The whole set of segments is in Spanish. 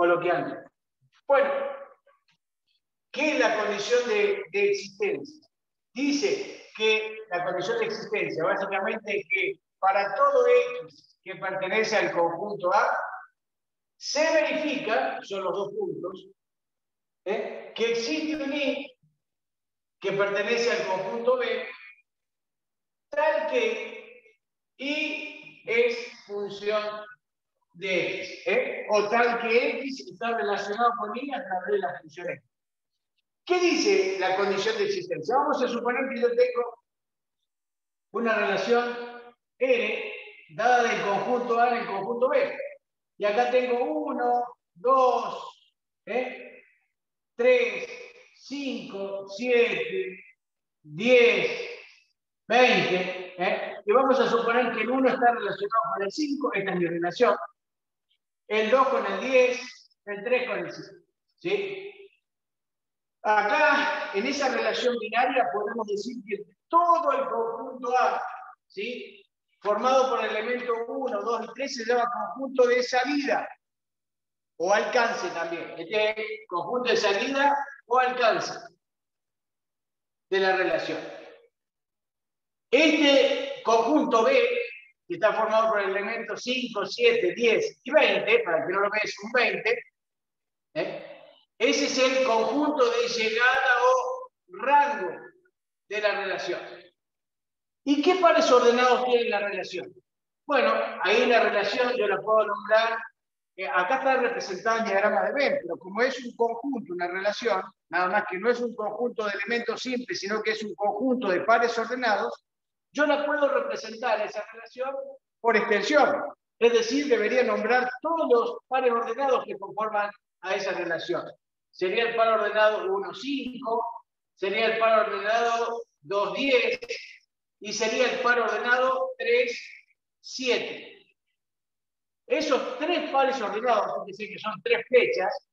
coloquialmente. Bueno, ¿qué es la condición de, existencia? Dice que la condición de existencia básicamente es que para todo X que pertenece al conjunto A, se verifica, son los dos puntos, ¿eh? que existe un Y que pertenece al conjunto B, tal que Y es función de X, ¿eh? o tal que X está relacionado con Y a través de la función X. ¿Qué dice la condición de existencia? Vamos a suponer que yo tengo una relación R dada del conjunto A en el conjunto B. Y acá tengo 1, 2, 3, 5, 7, 10, 20. Y vamos a suponer que el 1 está relacionado con el 5, esta es mi relación. El 2 con el 10, el 3 con el 5. ¿Sí? Acá, en esa relación binaria, podemos decir que todo el conjunto A, ¿sí? formado por el elemento 1, 2 y 3, se llama conjunto de salida o alcance también. Este es conjunto de salida o alcance de la relación. Este conjunto B, que está formado por el elemento 5, 7, 10 y 20, para que no lo ve es un 20, ¿eh? ese es el conjunto de llegada o rango de la relación. ¿Y qué pares ordenados tiene la relación? Bueno, ahí la relación yo la puedo nombrar, eh, acá está representada en diagrama de Venn, pero como es un conjunto, una relación, nada más que no es un conjunto de elementos simples, sino que es un conjunto de pares ordenados, yo la puedo representar esa relación por extensión. Es decir, debería nombrar todos los pares ordenados que conforman a esa relación. Sería el par ordenado 1, 5, sería el par ordenado 2, 10, y sería el par ordenado 3, 7. Esos tres pares ordenados, es decir, que son tres flechas,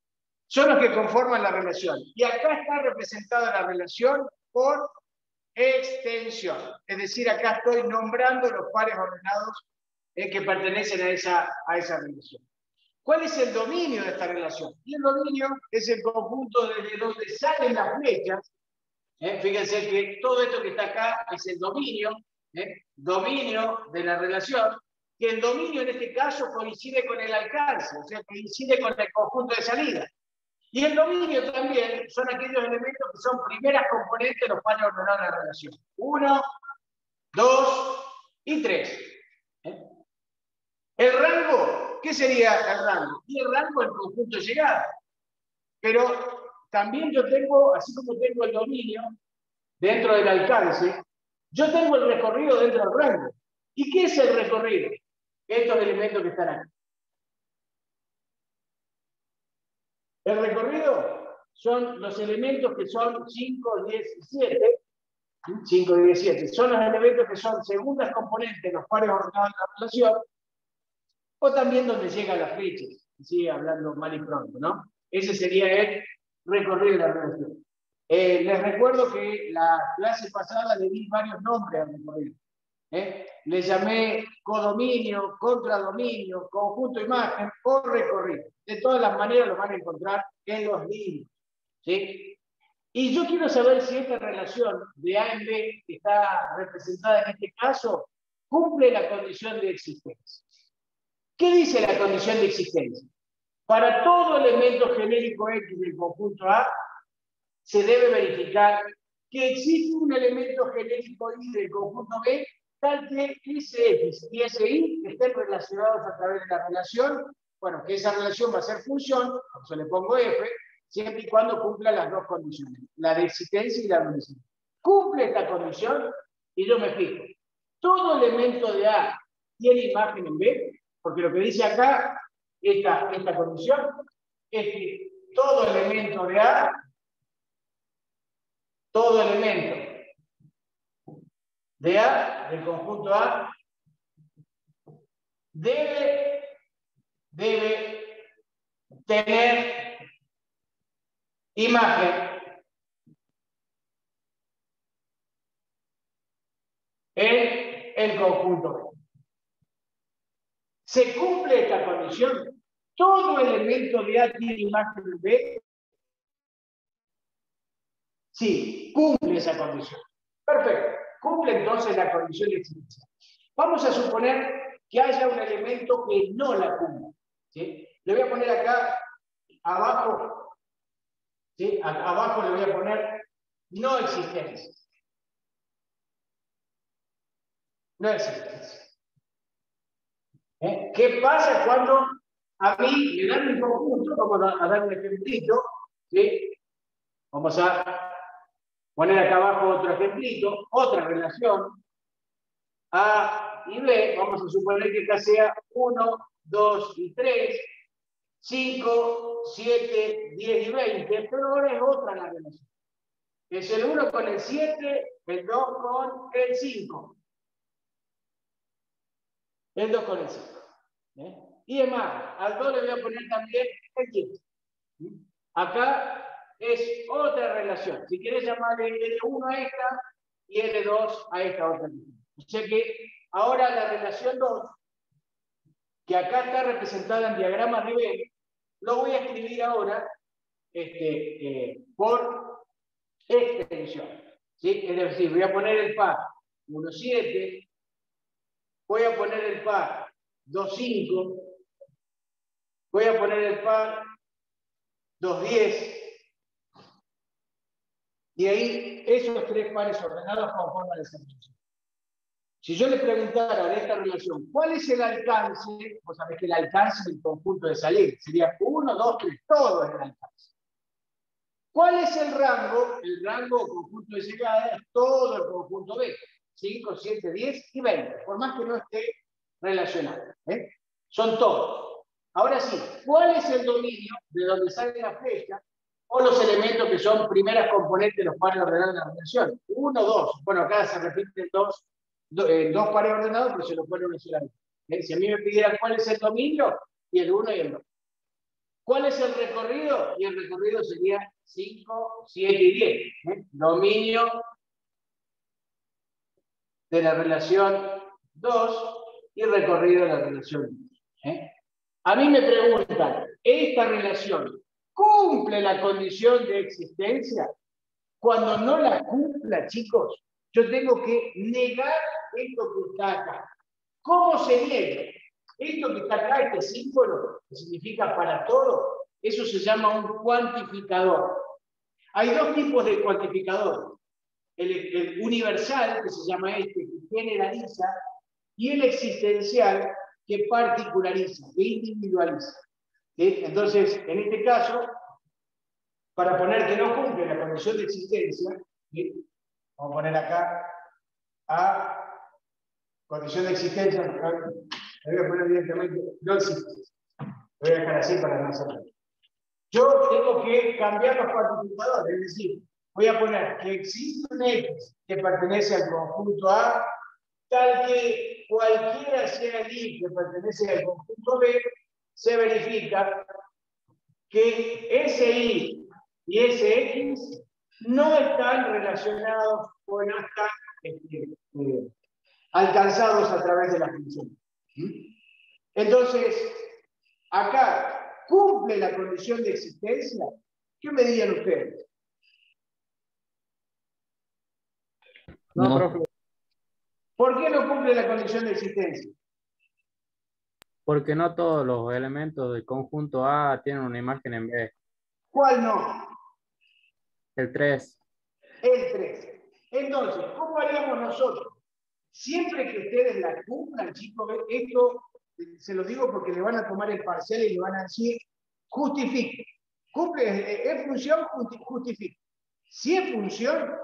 son los que conforman la relación. Y acá está representada la relación por extensión. Es decir, acá estoy nombrando los pares ordenados eh, que pertenecen a esa, a esa relación. ¿Cuál es el dominio de esta relación? Y el dominio es el conjunto desde donde salen las flechas ¿eh? Fíjense que todo esto que está acá es el dominio, ¿eh? dominio de la relación, que el dominio en este caso coincide con el alcance, o sea, coincide con el conjunto de salida. Y el dominio también son aquellos elementos que son primeras componentes de los cuales ordenar la relación. Uno, dos y tres. ¿eh? El rango, ¿qué sería el rango? Y el rango es el conjunto de llegada. Pero también yo tengo, así como tengo el dominio dentro del alcance, yo tengo el recorrido dentro del rango. ¿Y qué es el recorrido? Estos elementos que están aquí. El recorrido son los elementos que son 5, 10 y 7. 5, 10 y 7. Son los elementos que son segundas componentes, los pares ordenados de la relación, o también donde llegan las flechas. Sigue hablando mal y pronto, ¿no? Ese sería el recorrido la relación. Eh, les recuerdo que la clase pasada le di varios nombres al recorrido. ¿Eh? Le llamé codominio, contradominio, conjunto imagen o recorrido. De todas las maneras lo van a encontrar en los libros. ¿sí? Y yo quiero saber si esta relación de A en B, que está representada en este caso, cumple la condición de existencia. ¿Qué dice la condición de existencia? Para todo elemento genérico X del conjunto A, se debe verificar que existe un elemento genérico Y del conjunto B, tal que SX y SI estén relacionados a través de la relación, bueno, que esa relación va a ser función, por eso le pongo F, siempre y cuando cumpla las dos condiciones, la de existencia y la de Cumple esta condición y yo me fijo. Todo elemento de A tiene imagen en B, porque lo que dice acá esta, esta condición es que todo elemento de A, todo elemento de A, del conjunto A, debe, debe tener imagen en el conjunto B. ¿Se cumple esta condición? todo elemento de A tiene imagen B. Sí, cumple esa condición. Perfecto. Cumple entonces la condición de existencia. Vamos a suponer que haya un elemento que no la cumple. Le voy a poner acá abajo, abajo le voy a poner no existencia. No existencia. ¿Eh? ¿Qué pasa cuando a mí me dan un conjunto? Vamos a, dar un ejemplito. ¿sí? Vamos a poner acá abajo otro ejemplito, otra relación. A y B, vamos a suponer que acá sea 1, 2 y 3, 5, 7, 10 y 20, pero ahora es otra la relación. Es el 1 con el 7, el 2 con el 5. El 2 con el 5. ¿eh? Y es más, al 2 le voy a poner también el 10. Acá es otra relación. Si quieres llamarle L1 a esta y L2 a esta otra. O sea que ahora la relación 2, que acá está representada en diagrama de nivel, lo voy a escribir ahora este, eh, por extensión. ¿sí? Es decir, voy a poner el par 1, 7, voy a poner el par 2, 5, voy a poner el par 2, 10, y ahí esos tres pares ordenados conforman esa relación. Si yo le preguntara de esta relación, ¿cuál es el alcance? Vos sabés que el alcance del conjunto de salir sería 1, 2, 3, todo es el alcance. ¿Cuál es el rango? El rango conjunto de llegada es todo el conjunto B. 5, 7, 10 y 20, por más que no esté relacionado. ¿eh? Son todos. Ahora sí, ¿cuál es el dominio de donde sale la flecha o los elementos que son primeras componentes de los pares ordenados de la relación. Uno, dos. Bueno, acá se repiten dos, eh, dos pares ordenados, pero se lo pueden mencionar. ¿Eh? Si a mí me pidieran cuál es el dominio, y el uno y el dos. ¿Cuál es el recorrido? Y el recorrido sería 5, 7 y 10. ¿eh? Dominio de la relación 2 y recorrido de la relación 1. A mí me preguntan, ¿esta relación cumple la condición de existencia. Cuando no la cumpla, chicos, yo tengo que negar esto que está acá. ¿Cómo se niega? Esto que está acá, este símbolo, que significa para todo, eso se llama un cuantificador. Hay dos tipos de cuantificador. El, el, universal, que se llama este, que generaliza, y el existencial, que particulariza, que individualiza. Entonces, en este caso, para poner que no cumple la condición de existencia, vamos a poner acá a condición de existencia, voy a poner directamente no existe. Voy a dejar así para no hacerlo. Yo tengo que cambiar los participadores, es decir, voy a poner que existe un X que pertenece al conjunto A, tal que cualquiera sea el Y que pertenece al conjunto B, se verifica que ese Y y ese X no están relacionados o no están este, eh, alcanzados a través de la función. Entonces, acá cumple la condición de existencia. ¿Qué me dirían ustedes? No, ¿Por qué no cumple la condición de existencia? Porque no todos los elementos del conjunto A tienen una imagen en B. ¿Cuál no? El 3. El 3. Entonces, ¿cómo haríamos nosotros? Siempre que ustedes la cumplan, chicos, esto se lo digo porque le van a tomar el parcial y le van a decir, justifique. Cumple, es función, justifique. Si es función,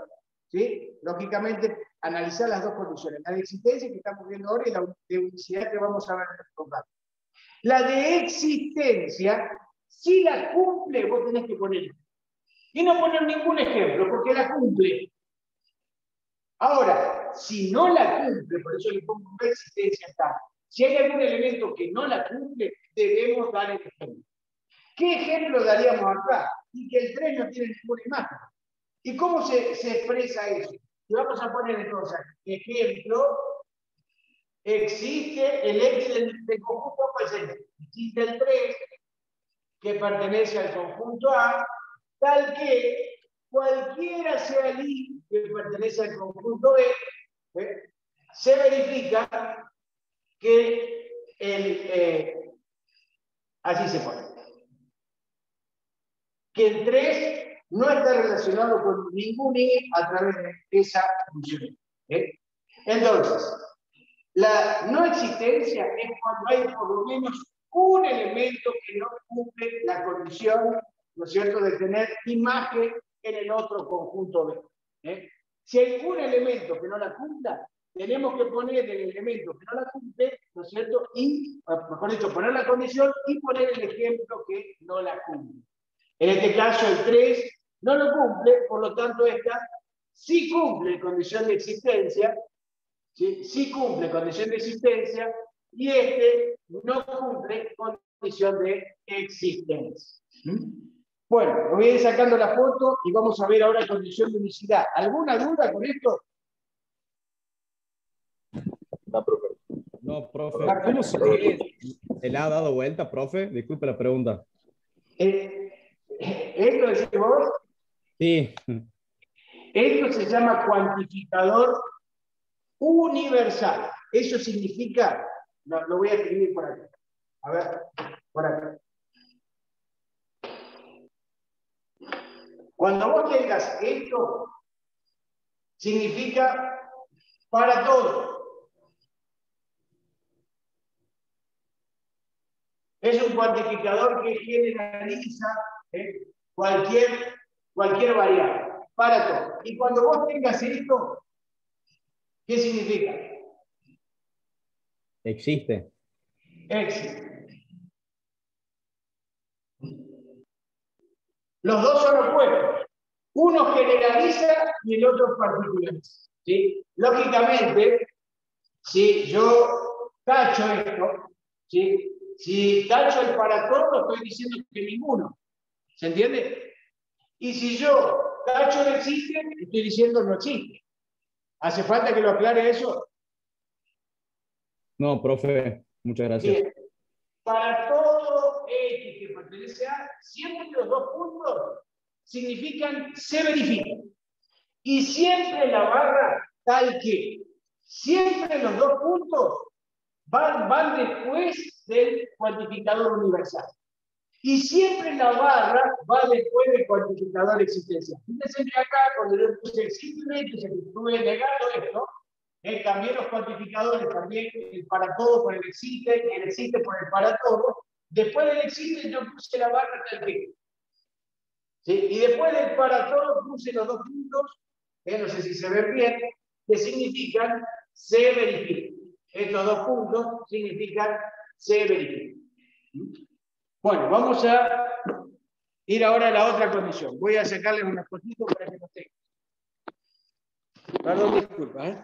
¿sí? lógicamente, analizar las dos condiciones, la de existencia que estamos viendo ahora y la de unicidad que vamos a ver en el La de existencia, si la cumple, vos tenés que poner. Y no poner ningún ejemplo, porque la cumple. Ahora, si no la cumple, por eso le pongo una existencia acá, si hay algún elemento que no la cumple, debemos dar el ejemplo. ¿Qué ejemplo daríamos acá? Y que el 3 no tiene ninguna imagen. ¿Y cómo se expresa eso? Vamos a poner entonces, ejemplo, existe el X del, conjunto presente. Existe el 3, que pertenece al conjunto A, tal que cualquiera sea el I que pertenece al conjunto B, ¿eh? se verifica que el, eh, así se pone, que el 3 no está relacionado con ningún I a través de esa función. ¿eh? Entonces, la no existencia es cuando hay por lo menos un elemento que no cumple la condición, ¿no es cierto?, de tener imagen en el otro conjunto B. ¿eh? Si hay un elemento que no la cumpla, tenemos que poner el elemento que no la cumple, ¿no es cierto? Y, mejor dicho, poner la condición y poner el ejemplo que no la cumple. En este caso, el 3 no lo cumple, por lo tanto, esta sí cumple condición de existencia, ¿sí? sí cumple condición de existencia, y este no cumple condición de existencia. ¿Mm? Bueno, voy a ir sacando la foto y vamos a ver ahora condición de unicidad. ¿Alguna duda con esto? No, profe. No, profe. ¿Cómo se, se le ha dado vuelta, profe? Disculpe la pregunta. Eh, ¿Esto decís vos? Sí. Esto se llama cuantificador universal. Eso significa, lo, voy a escribir por aquí. A ver, por acá. Cuando vos tengas esto, significa para todo. Es un cuantificador que generaliza ¿eh? cualquier, cualquier variable, para todo. Y cuando vos tengas esto, ¿qué significa? Existe. Existe. Los dos son opuestos. Uno generaliza y el otro particulariza. ¿sí? Lógicamente, si yo tacho esto, ¿sí? si tacho el para todo, estoy diciendo que ninguno. ¿Se entiende? Y si yo tacho no existe, estoy diciendo no existe. ¿Hace falta que lo aclare eso? No, profe, muchas gracias. Para todo X que pertenece a, siempre los dos puntos significan se verifica. Y siempre la barra tal que. Siempre los dos puntos van, van después del cuantificador universal. Y siempre la barra va después del cuantificador de existencia. Fíjense que acá, cuando yo puse simplemente, se estuve negando esto, eh, cambié los cuantificadores, también el para todo por el existe, el existe por el para todo. Después del existe yo puse la barra tal que. ¿Sí? Y después del para todo puse los dos puntos, eh, no sé si se ven bien, que significan se verifica. Estos dos puntos significan se verifica. Bueno, vamos a ir ahora a la otra condición. Voy a sacarles unas fotitos para que lo tengan. Perdón, disculpa. ¿eh?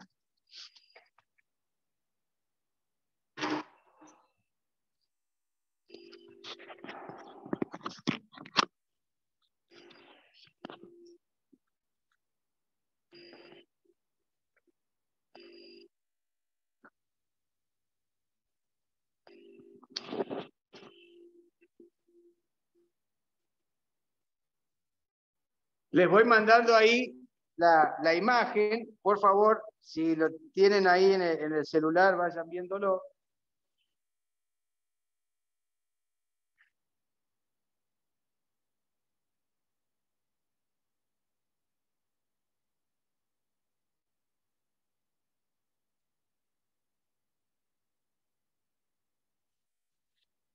Les voy mandando ahí la, imagen. Por favor, si lo tienen ahí en el, celular, vayan viéndolo.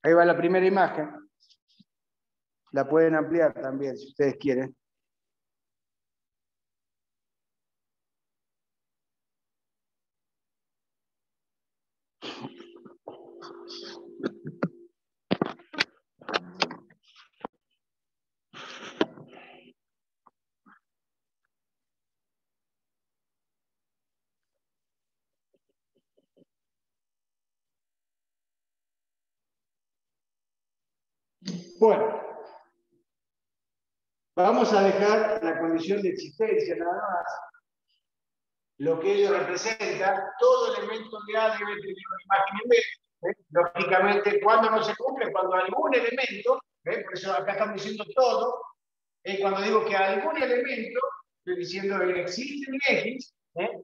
Ahí va la primera imagen. La pueden ampliar también si ustedes quieren. Bueno, vamos a dejar la condición de existencia nada más. Lo que ello representa, todo elemento de A debe tener una imagen en B. ¿eh? Lógicamente, cuando no se cumple, cuando algún elemento Por eso acá estamos diciendo todo. Eh, cuando digo que algún elemento, estoy diciendo que existe un X ¿eh?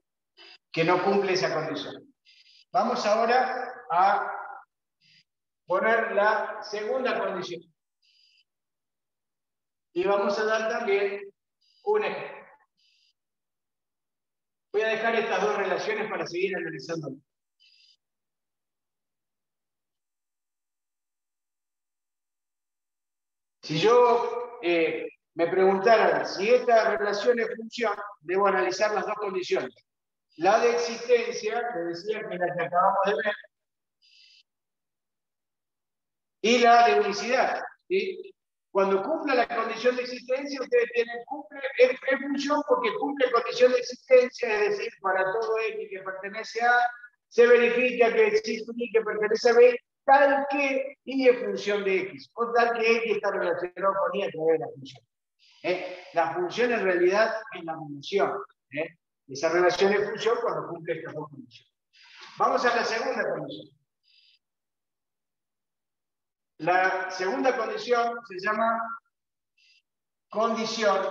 que no cumple esa condición. Vamos ahora a poner la segunda condición. Y vamos a dar también un ejemplo. Voy a dejar estas dos relaciones para seguir analizando. Si yo eh, me preguntara si esta relación es función, debo analizar las dos condiciones. La de existencia, que decía que la que acabamos de ver, y la de unicidad. ¿sí? Cuando cumpla la condición de existencia, ustedes tienen, cumple, es, función porque cumple condición de existencia, es decir, para todo X que pertenece a, se verifica que existe un Y que pertenece a B, tal que Y es función de X, o tal que X está relacionado con Y a través de la función. ¿eh? La función en realidad es la función. ¿eh? Esa relación es función cuando cumple estas dos condiciones. Vamos a la segunda condición. La segunda condición se llama condición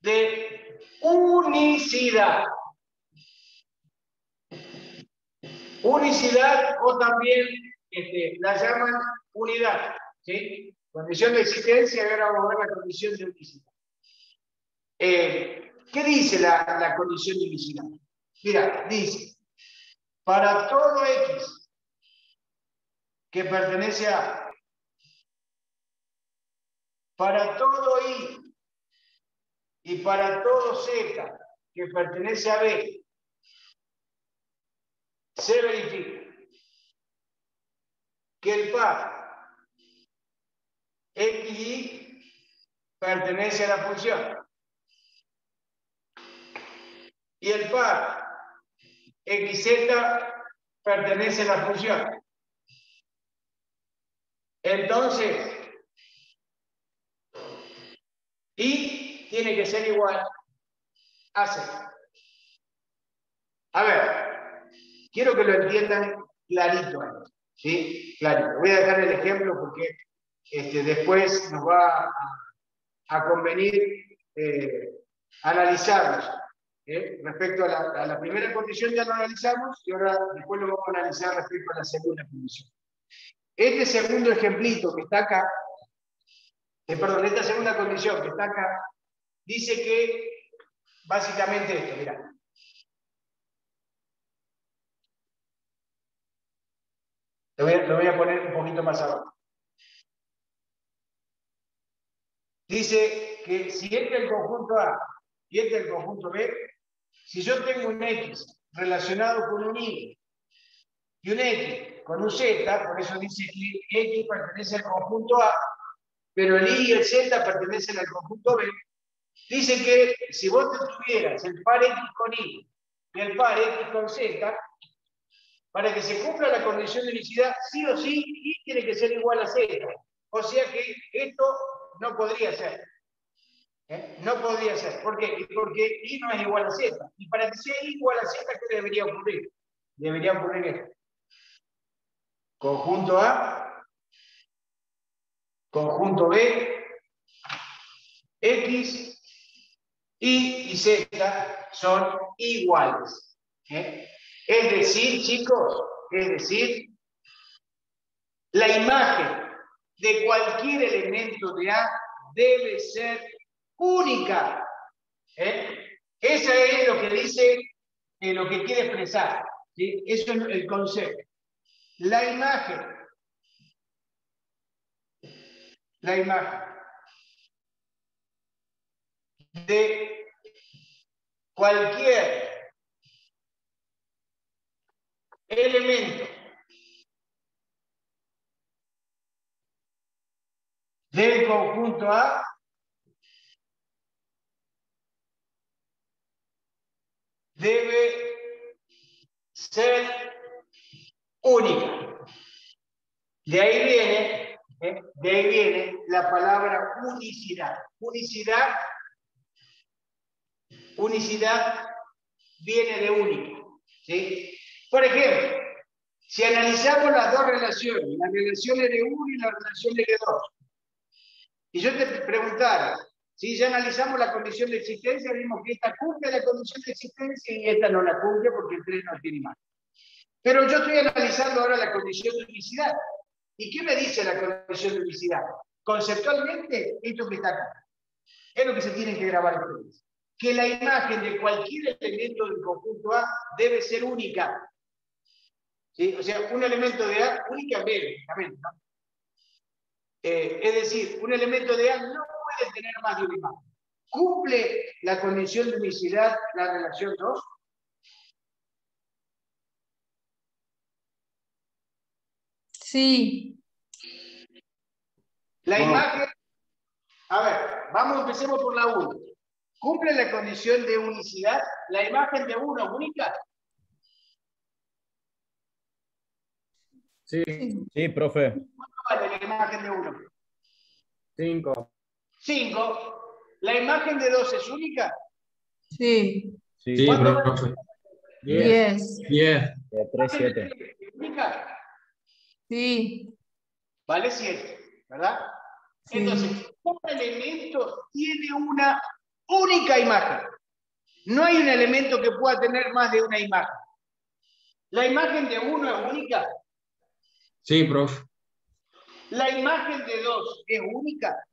de unicidad. Unicidad o también este, la llaman unidad. Condición de existencia y ahora vamos a ver la condición de unicidad. Eh, ¿Qué dice la, la condición de unicidad? Mira, dice, para todo X que pertenece a para todo I y para todo Z que pertenece a B, se verifica que el par XY pertenece a la función y el par XZ pertenece a la función. Entonces, y tiene que ser igual a C. A ver, quiero que lo entiendan clarito. ¿sí? Clarito. Voy a dejar el ejemplo porque este, después nos va a, convenir eh, analizarlos. ¿eh? Respecto a la, a la, primera condición ya lo analizamos y ahora después lo vamos a analizar respecto a la segunda condición. Este segundo ejemplito que está acá, eh, perdón, esta segunda condición que está acá, dice que básicamente esto, mira. Lo voy, a, poner un poquito más abajo. Dice que si este es el conjunto A y este es el conjunto B, si yo tengo un X relacionado con un Y y un X con un Z, por eso dice que X pertenece al conjunto A, pero el Y y el Z pertenecen al conjunto B. Dice que si vos tuvieras el par X con Y y el par X con Z, para que se cumpla la condición de unicidad, sí o sí, Y tiene que ser igual a Z. O sea que esto no podría ser. ¿Eh? No podría ser. ¿Por qué? Porque Y no es igual a Z. Y para que sea igual a Z, ¿qué debería ocurrir? Debería ocurrir esto. Conjunto A, conjunto B, X, Y y Z son iguales. Es decir, chicos, es decir, la imagen de cualquier elemento de A debe ser única. ¿eh? Es lo que dice, eh, lo que quiere expresar. Eso es el concepto. La imagen. La imagen de cualquier elemento del conjunto A debe ser única. De ahí viene, ¿eh? de ahí viene la palabra unicidad. Unicidad, unicidad viene de única. ¿sí? Por ejemplo, Si analizamos las dos relaciones, la relación R1 y la relación R2, y yo te preguntara, si ya analizamos la condición de existencia, vimos que esta cumple la condición de existencia y esta no la cumple porque el 3 no tiene más. Pero yo estoy analizando ahora la condición de unicidad. ¿Y qué me dice la condición de unicidad? Conceptualmente, esto que está acá. Es lo que se tiene que grabar ustedes. Que la imagen de cualquier elemento del conjunto A debe ser única. O sea, un elemento de A únicamente, ¿no? Eh, es decir, un elemento de A no puede tener más de una imagen. ¿Cumple la condición de unicidad la relación 2? Sí. La imagen, a ver, vamos, empecemos por la 1. ¿Cumple la condición de unicidad? ¿La imagen de 1 es única? Sí, sí, profe. ¿Cuánto vale la imagen de 1? 5. 5. ¿La imagen de 2 es única? Sí. Sí, profe. 10. 10. 3, 7. ¿Única? Sí. Vale 7, ¿verdad? Sí. Entonces, un elemento tiene una única imagen. No hay un elemento que pueda tener más de una imagen. ¿La imagen de 1 es única? Sí, profe. ¿La imagen de 2 es única?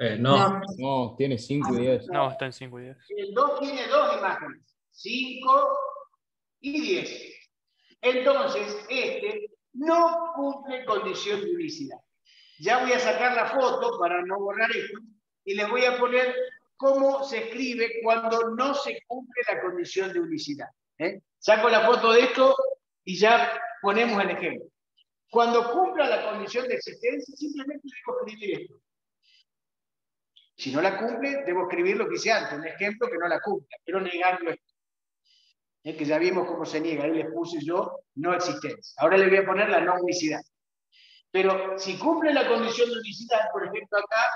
Eh, no. No, tiene 5 y 10. No, está en 5 y 10. El 2 tiene dos imágenes, 5 y 10. Entonces, este no cumple condición de unicidad. Ya voy a sacar la foto para no borrar esto y les voy a poner cómo se escribe cuando no se cumple la condición de unicidad. ¿eh? Saco la foto de esto y ya ponemos el ejemplo. Cuando cumpla la condición de existencia, simplemente debo escribir esto. Si no la cumple, debo escribir lo que hice antes, un ejemplo que no la cumple, pero negando esto. Es que ya vimos cómo se niega, ahí les puse yo no existencia. Ahora le voy a poner la no unicidad. Pero si cumple la condición de unicidad, por ejemplo acá,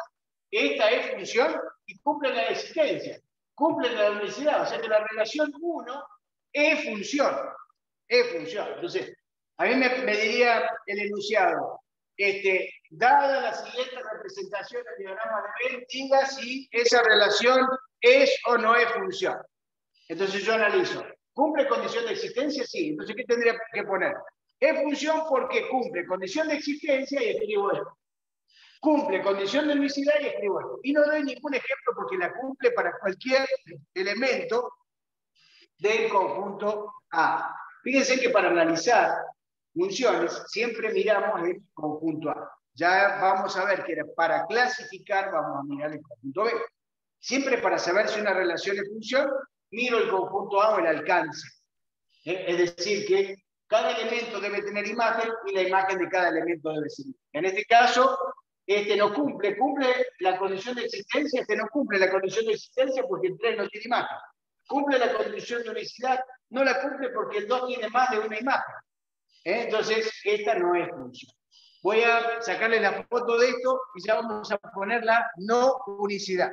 esta es función y cumple la existencia. Cumple la unicidad, o sea que la relación 1 es función. Es función. Entonces, a mí me, diría el enunciado, este, dada la siguiente representación del diagrama de Venn, diga si esa relación es o no es función. Entonces yo analizo, ¿cumple condición de existencia? Sí. Entonces, ¿qué tendría que poner? Es función porque cumple condición de existencia y escribo esto. Cumple condición de unicidad y escribo esto. Y no doy ningún ejemplo porque la cumple para cualquier elemento del conjunto A. Fíjense que para analizar funciones, siempre miramos el conjunto A. Ya vamos a ver que para clasificar vamos a mirar el conjunto B. Siempre para saber si una relación es función, miro el conjunto A o el alcance. ¿Eh? Es decir, que cada elemento debe tener imagen y la imagen de cada elemento debe ser. En este caso, este no cumple, cumple la condición de existencia, este no cumple la condición de existencia porque el 3 no tiene imagen. Cumple la condición de unicidad, no la cumple porque el 2 tiene más de una imagen. ¿Eh? Entonces, esta no es función. Voy a sacarle la foto de esto y ya vamos a poner la no unicidad.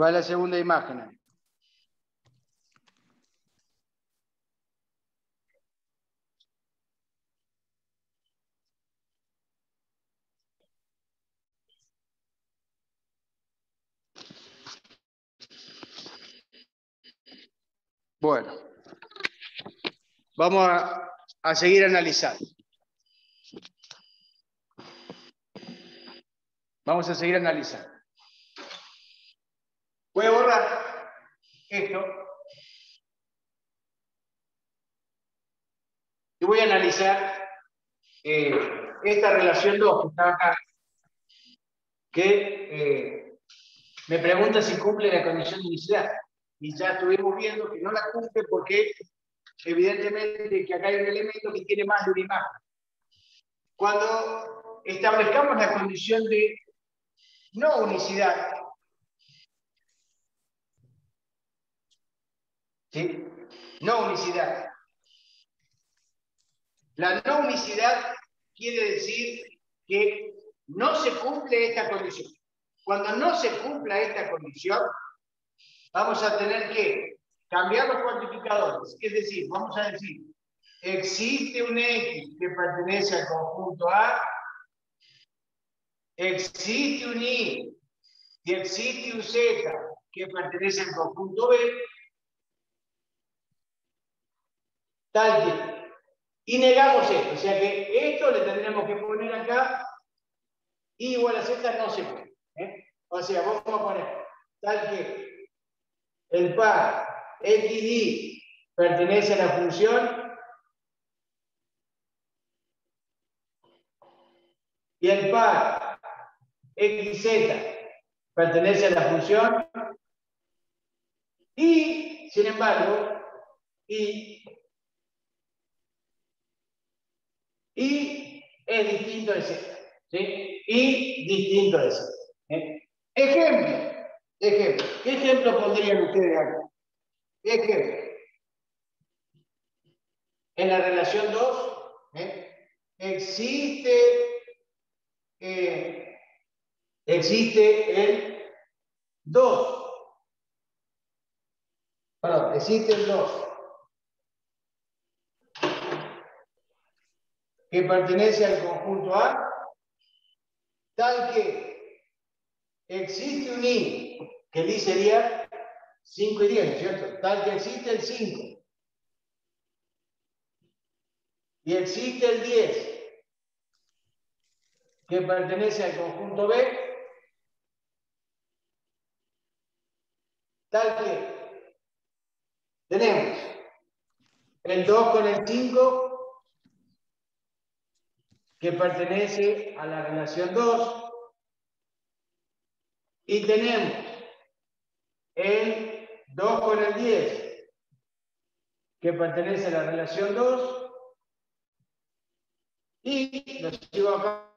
Va la segunda imagen. Bueno, vamos a, a seguir analizando. Vamos a seguir analizando. Voy a borrar esto y voy a analizar eh, esta relación 2 que está acá, que eh, me pregunta si cumple la condición de unicidad. Y ya estuvimos viendo que no la cumple porque evidentemente que acá hay un elemento que tiene más de una imagen. Cuando establezcamos la condición de no unicidad, ¿sí? No unicidad. La no unicidad quiere decir que no se cumple esta condición. Cuando no se cumpla esta condición, vamos a tener que cambiar los cuantificadores. Es decir, vamos a decir, existe un X que pertenece al conjunto A, existe un Y y existe un Z que pertenece al conjunto B, tal que. Y negamos esto, o sea que esto le tendremos que poner acá, y igual a Z no se puede. ¿eh? O sea, vamos a poner tal que el par XY pertenece a la función y el par XZ pertenece a la función y, sin embargo, y, y es distinto de Z. ¿sí? Y distinto de Z. ¿eh? Ejemplo, ejemplo. ¿Qué ejemplo pondrían ustedes acá? Ejemplo. En la relación 2 ¿eh? existe, eh, existe el 2. Perdón, existe el 2. Que pertenece al conjunto A, tal que existe un I, que el I sería 5 y 10, ¿cierto? Tal que existe el 5. Y existe el 10, que pertenece al conjunto B, tal que tenemos el 2 con el 5, que pertenece a la relación 2, y tenemos el 2 con el 10, que pertenece a la relación 2, y lo sigo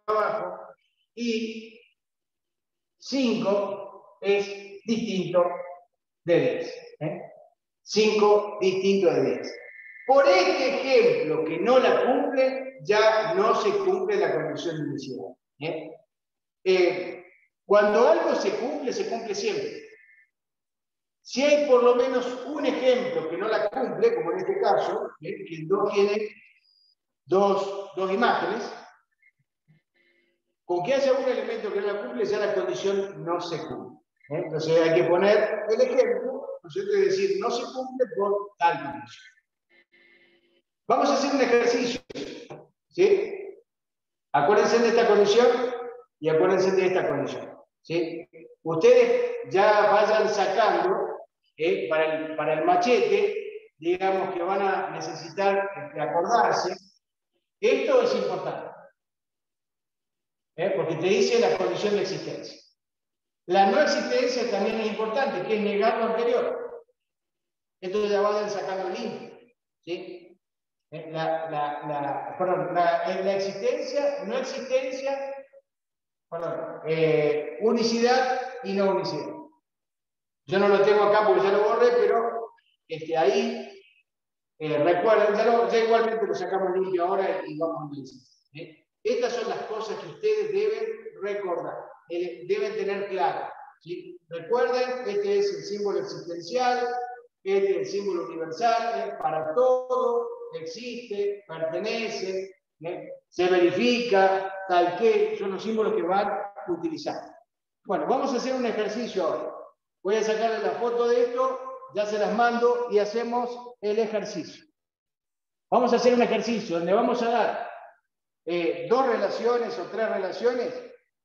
abajo, y 5 es distinto de 10. 5 ¿eh? distinto de 10. Por este ejemplo que no la cumple, ya no se cumple la condición de unicidad. ¿eh? Cuando algo se cumple, se cumple siempre. Si hay por lo menos un ejemplo que no la cumple, como en este caso, ¿eh? que 2 tiene dos, dos, imágenes, con que haya un elemento que no la cumple, ya la condición no se cumple. Entonces hay que poner el ejemplo, ¿no es decir, no se cumple por tal condición. Vamos a hacer un ejercicio. ¿Sí? Acuérdense de esta condición y acuérdense de esta condición. ¿sí? Ustedes ya vayan sacando eh, para, el, machete, digamos que van a necesitar este, acordarse. Esto es importante, ¿eh? porque te dice la condición de existencia. La no existencia también es importante, que es negar lo anterior. Entonces ya vayan sacando límite. ¿sí? Eh, la, la, la, perdón, la, la, existencia, no existencia, perdón, unicidad y no unicidad. Yo no lo tengo acá porque ya lo borré, pero este, ahí eh, recuerden, ya, igualmente lo sacamos limpio ahora y vamos a analizar. ¿eh? Estas son las cosas que ustedes deben recordar, deben tener claro. ¿sí? Recuerden, este es el símbolo existencial, este es el símbolo universal, para todo, existe, pertenece, se verifica, tal que, son los símbolos que van a utilizar. Bueno, vamos a hacer un ejercicio ahora. Voy a sacarle la foto de esto, ya se las mando y hacemos el ejercicio. Vamos a hacer un ejercicio donde vamos a dar eh, dos relaciones o tres relaciones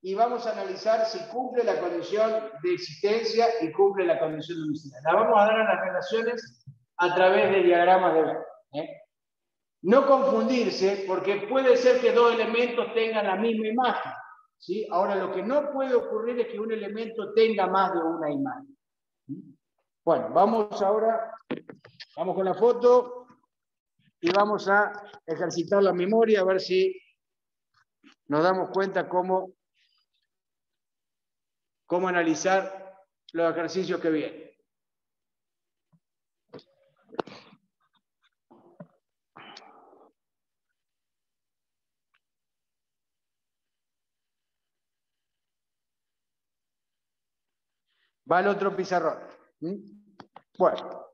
y vamos a analizar si cumple la condición de existencia y cumple la condición de unicidad. La vamos a dar a las relaciones a través de diagramas de. ¿eh? No confundirse, porque puede ser que dos elementos tengan la misma imagen. ¿sí? Ahora, lo que no puede ocurrir es que un elemento tenga más de una imagen. Bueno, vamos ahora, vamos con la foto y vamos a ejercitar la memoria a ver si nos damos cuenta cómo, cómo analizar los ejercicios que vienen. Va al otro pizarrón. Bueno.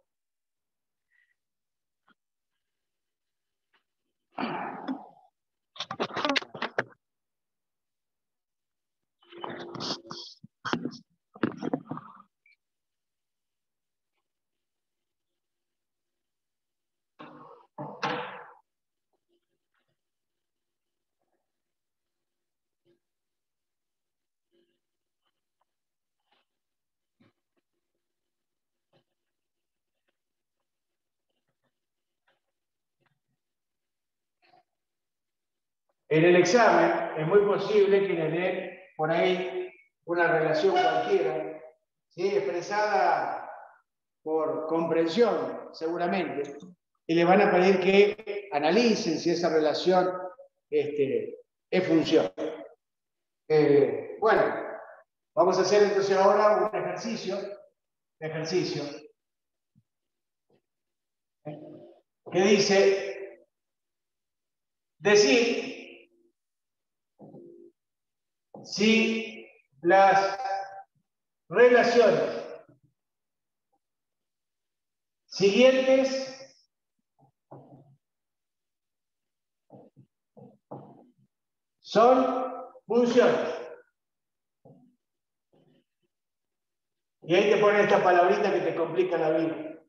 En el examen es muy posible que le den por ahí una relación cualquiera, expresada por comprensión, seguramente, y le van a pedir que analicen si esa relación este, es función. Eh, bueno, vamos a hacer entonces ahora un ejercicio, ejercicio, que dice decir si las relaciones siguientes son funciones. Y ahí te ponen esta palabrita que te complica la vida.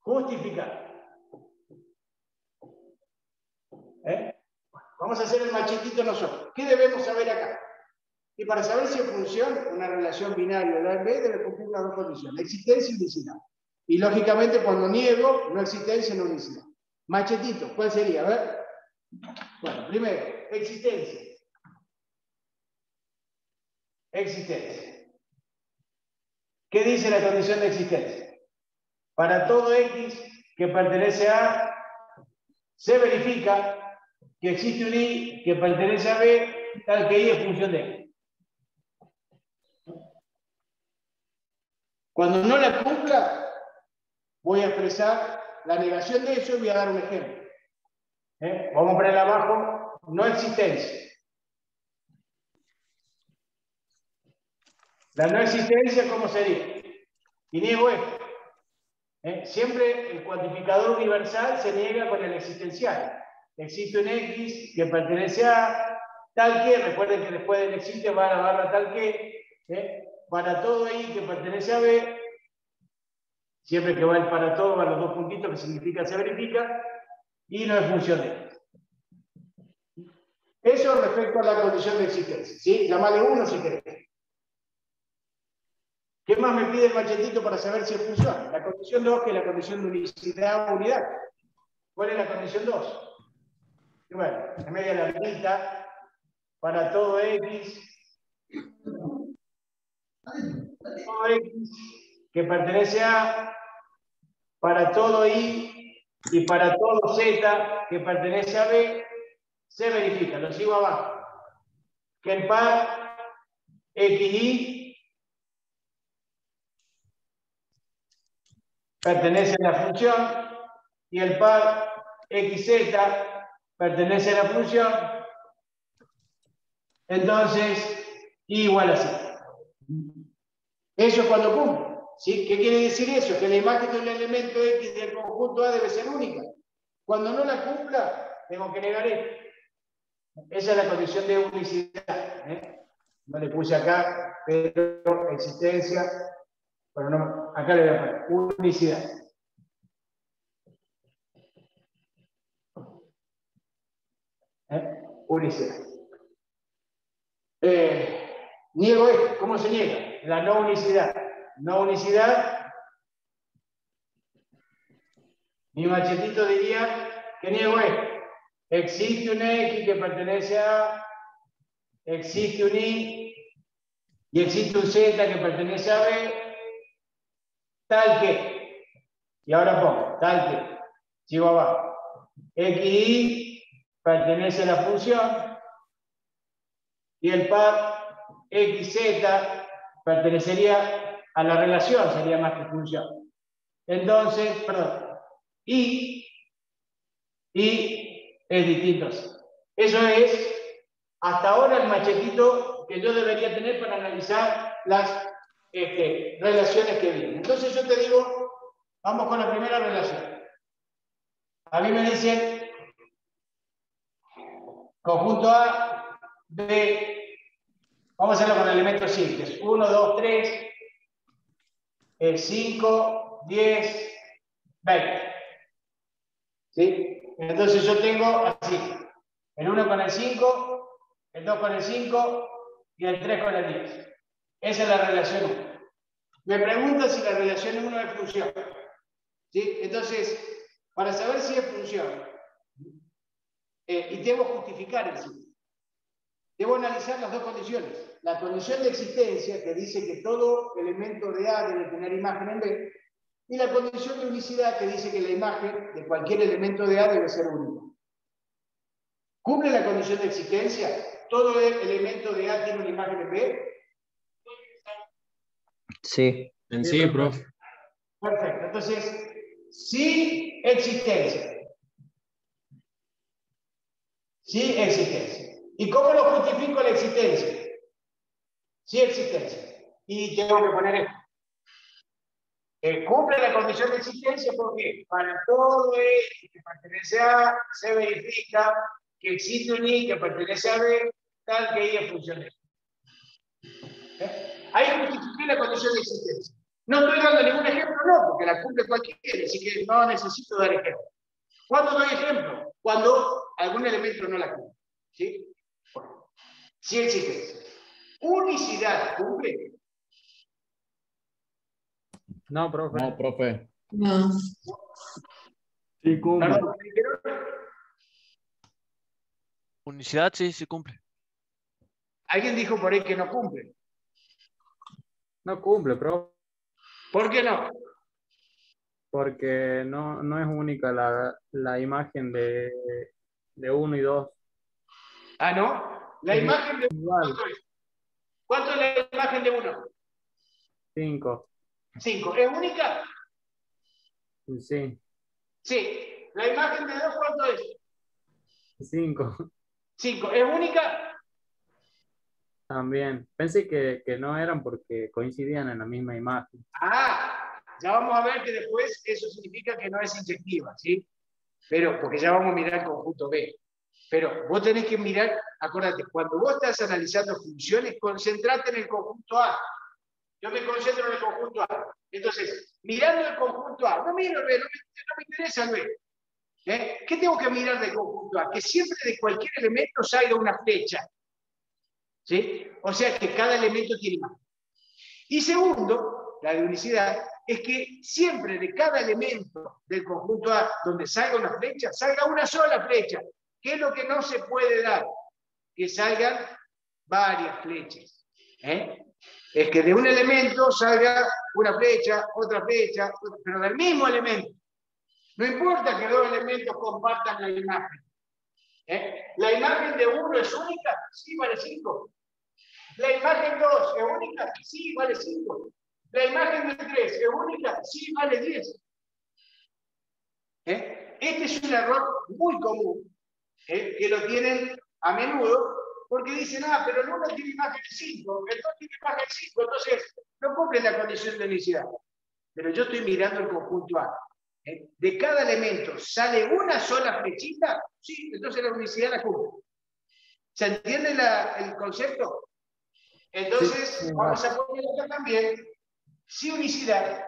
Justificar. ¿Eh? Vamos a hacer el machetito nosotros. ¿Qué debemos saber acá? Y para saber si es función, una relación binaria de A B debe cumplir las dos condiciones, existencia y unicidad. Y lógicamente cuando niego, no existencia, no unicidad. Machetito, ¿cuál sería? A ver. Bueno, primero, existencia. Existencia. ¿Qué dice la condición de existencia? Para todo X que pertenece a, se verifica que existe un I que pertenece a B, tal que I es función de. Cuando no la cumpla, voy a expresar la negación de eso y voy a dar un ejemplo. ¿Eh? Vamos a poner abajo, no existencia. La no existencia, ¿cómo sería? Y niego esto. ¿Eh? Siempre el cuantificador universal se niega con el existencial existe un X que pertenece a tal que, recuerden que después del existe va a la barra tal que, ¿eh? para todo Y que pertenece a B, siempre que va el para todo, van los dos puntitos que significa se verifica, y no es función de X. Eso respecto a la condición de existencia, ¿sí? Llamale uno si querés. ¿Qué más me pide el machetito para saber si funciona? La condición 2, que es la condición de unicidad o unidad. ¿Cuál es la condición 2? Bueno, en medio de la mitad, para todo X, todo X que pertenece a, para todo Y y para todo Z que pertenece a B, se verifica, lo sigo abajo, que el par XY pertenece a la función y el par XZ pertenece a la función, entonces igual a cero. Eso es cuando cumple. ¿sí? ¿Qué quiere decir eso? Que la imagen de un elemento X del conjunto A debe ser única. Cuando no la cumpla, tengo que negar esto. Esa es la condición de unicidad. ¿eh? No le puse acá, pero existencia, pero no, acá le voy a poner unicidad. Unicidad. Eh, niego esto. ¿Cómo se niega? La no unicidad. No unicidad. Mi machetito diría ¿Qué niego esto? Existe un X que pertenece a existe un Y y existe un Z que pertenece a B, tal que, y ahora pongo, tal que, sigo abajo, X y pertenece a la función y el par XZ pertenecería a la relación, sería más que función. Entonces, perdón, y, y es distinto. Eso es hasta ahora el machetito que yo debería tener para analizar las este, relaciones que vienen. Entonces yo te digo, vamos con la primera relación. A mí me dicen conjunto A, B, vamos a hacerlo con elementos simples. 1, 2, 3, 5, 10, 20. ¿Sí? Entonces yo tengo así, el 1 con el 5, el 2 con el 5 y el 3 con el 10. Esa es la relación 1. Me pregunta si la relación 1 es función. ¿Sí? Entonces, para saber si es función, eh, y debo justificar el sí, debo analizar las dos condiciones. La condición de existencia, que dice que todo elemento de A debe tener imagen en B, y la condición de unicidad, que dice que la imagen de cualquier elemento de A debe ser única. ¿Cumple la condición de existencia? todo el elemento de A tiene una imagen en B? Sí. En sí, profe. Perfecto. Entonces, sí existencia. Sí existencia. ¿Y cómo lo justifico la existencia? Sí existencia. Y tengo que poner esto. Eh, cumple la condición de existencia porque para todo el que pertenece a se verifica que existe un I que pertenece a B tal que ella funcione. ¿Eh? Ahí justifiqué la condición de existencia. No estoy dando ningún ejemplo, no, porque la cumple cualquiera, así que no necesito dar ejemplo. ¿Cuándo doy ejemplo? Cuando algún elemento no la cumple. ¿Sí? Bueno, sí existencia. Unicidad cumple. No, profe. No, profe. No. Sí, cumple. Unicidad sí, sí cumple. Alguien dijo por ahí que no cumple. No cumple, profe. ¿Por qué no? Porque no, no es única la, la imagen de, de uno y dos. Ah, ¿no? La Es imagen de uno, igual. ¿cuánto es? ¿Cuánto es la imagen de uno? Cinco. Cinco. ¿Es única? Sí. Sí. ¿La imagen de dos cuánto es? Cinco. Cinco. ¿Es única? También. Pensé que, que no eran porque coincidían en la misma imagen. Ah, ya vamos a ver que después eso significa que no es inyectiva, ¿sí? Pero, porque ya vamos a mirar el conjunto B. Pero vos tenés que mirar, acuérdate, cuando vos estás analizando funciones, concentrate en el conjunto A. Yo me concentro en el conjunto A. Entonces, mirando el conjunto A, no miro el B, no me, interesa el B. ¿Eh? ¿Qué tengo que mirar del conjunto A? Que siempre de cualquier elemento salga una flecha. ¿Sí? O sea que cada elemento tiene imagen. Y segundo, la de unicidad, es que siempre de cada elemento del conjunto A donde salga una flecha, salga una sola flecha. ¿Qué es lo que no se puede dar? Que salgan varias flechas. ¿eh? Es que de un elemento salga una flecha, otra flecha, pero del mismo elemento. No importa que dos elementos compartan la imagen. ¿eh? La imagen de uno es única, sí vale 5. La imagen 2 es única, sí vale 5. La imagen de 3 es única, sí vale 10. ¿Eh? Este es un error muy común, ¿eh? que lo tienen a menudo, porque dicen, ah, pero el 1 tiene imagen 5, el 2 tiene imagen 5, entonces no cumple la condición de unicidad. Pero yo estoy mirando el conjunto A. ¿eh? De cada elemento sale una sola flechita, sí, entonces la unicidad la cumple. ¿Se entiende la- el concepto? Entonces, Sí, sí, vamos a poner acá también, si unicidad.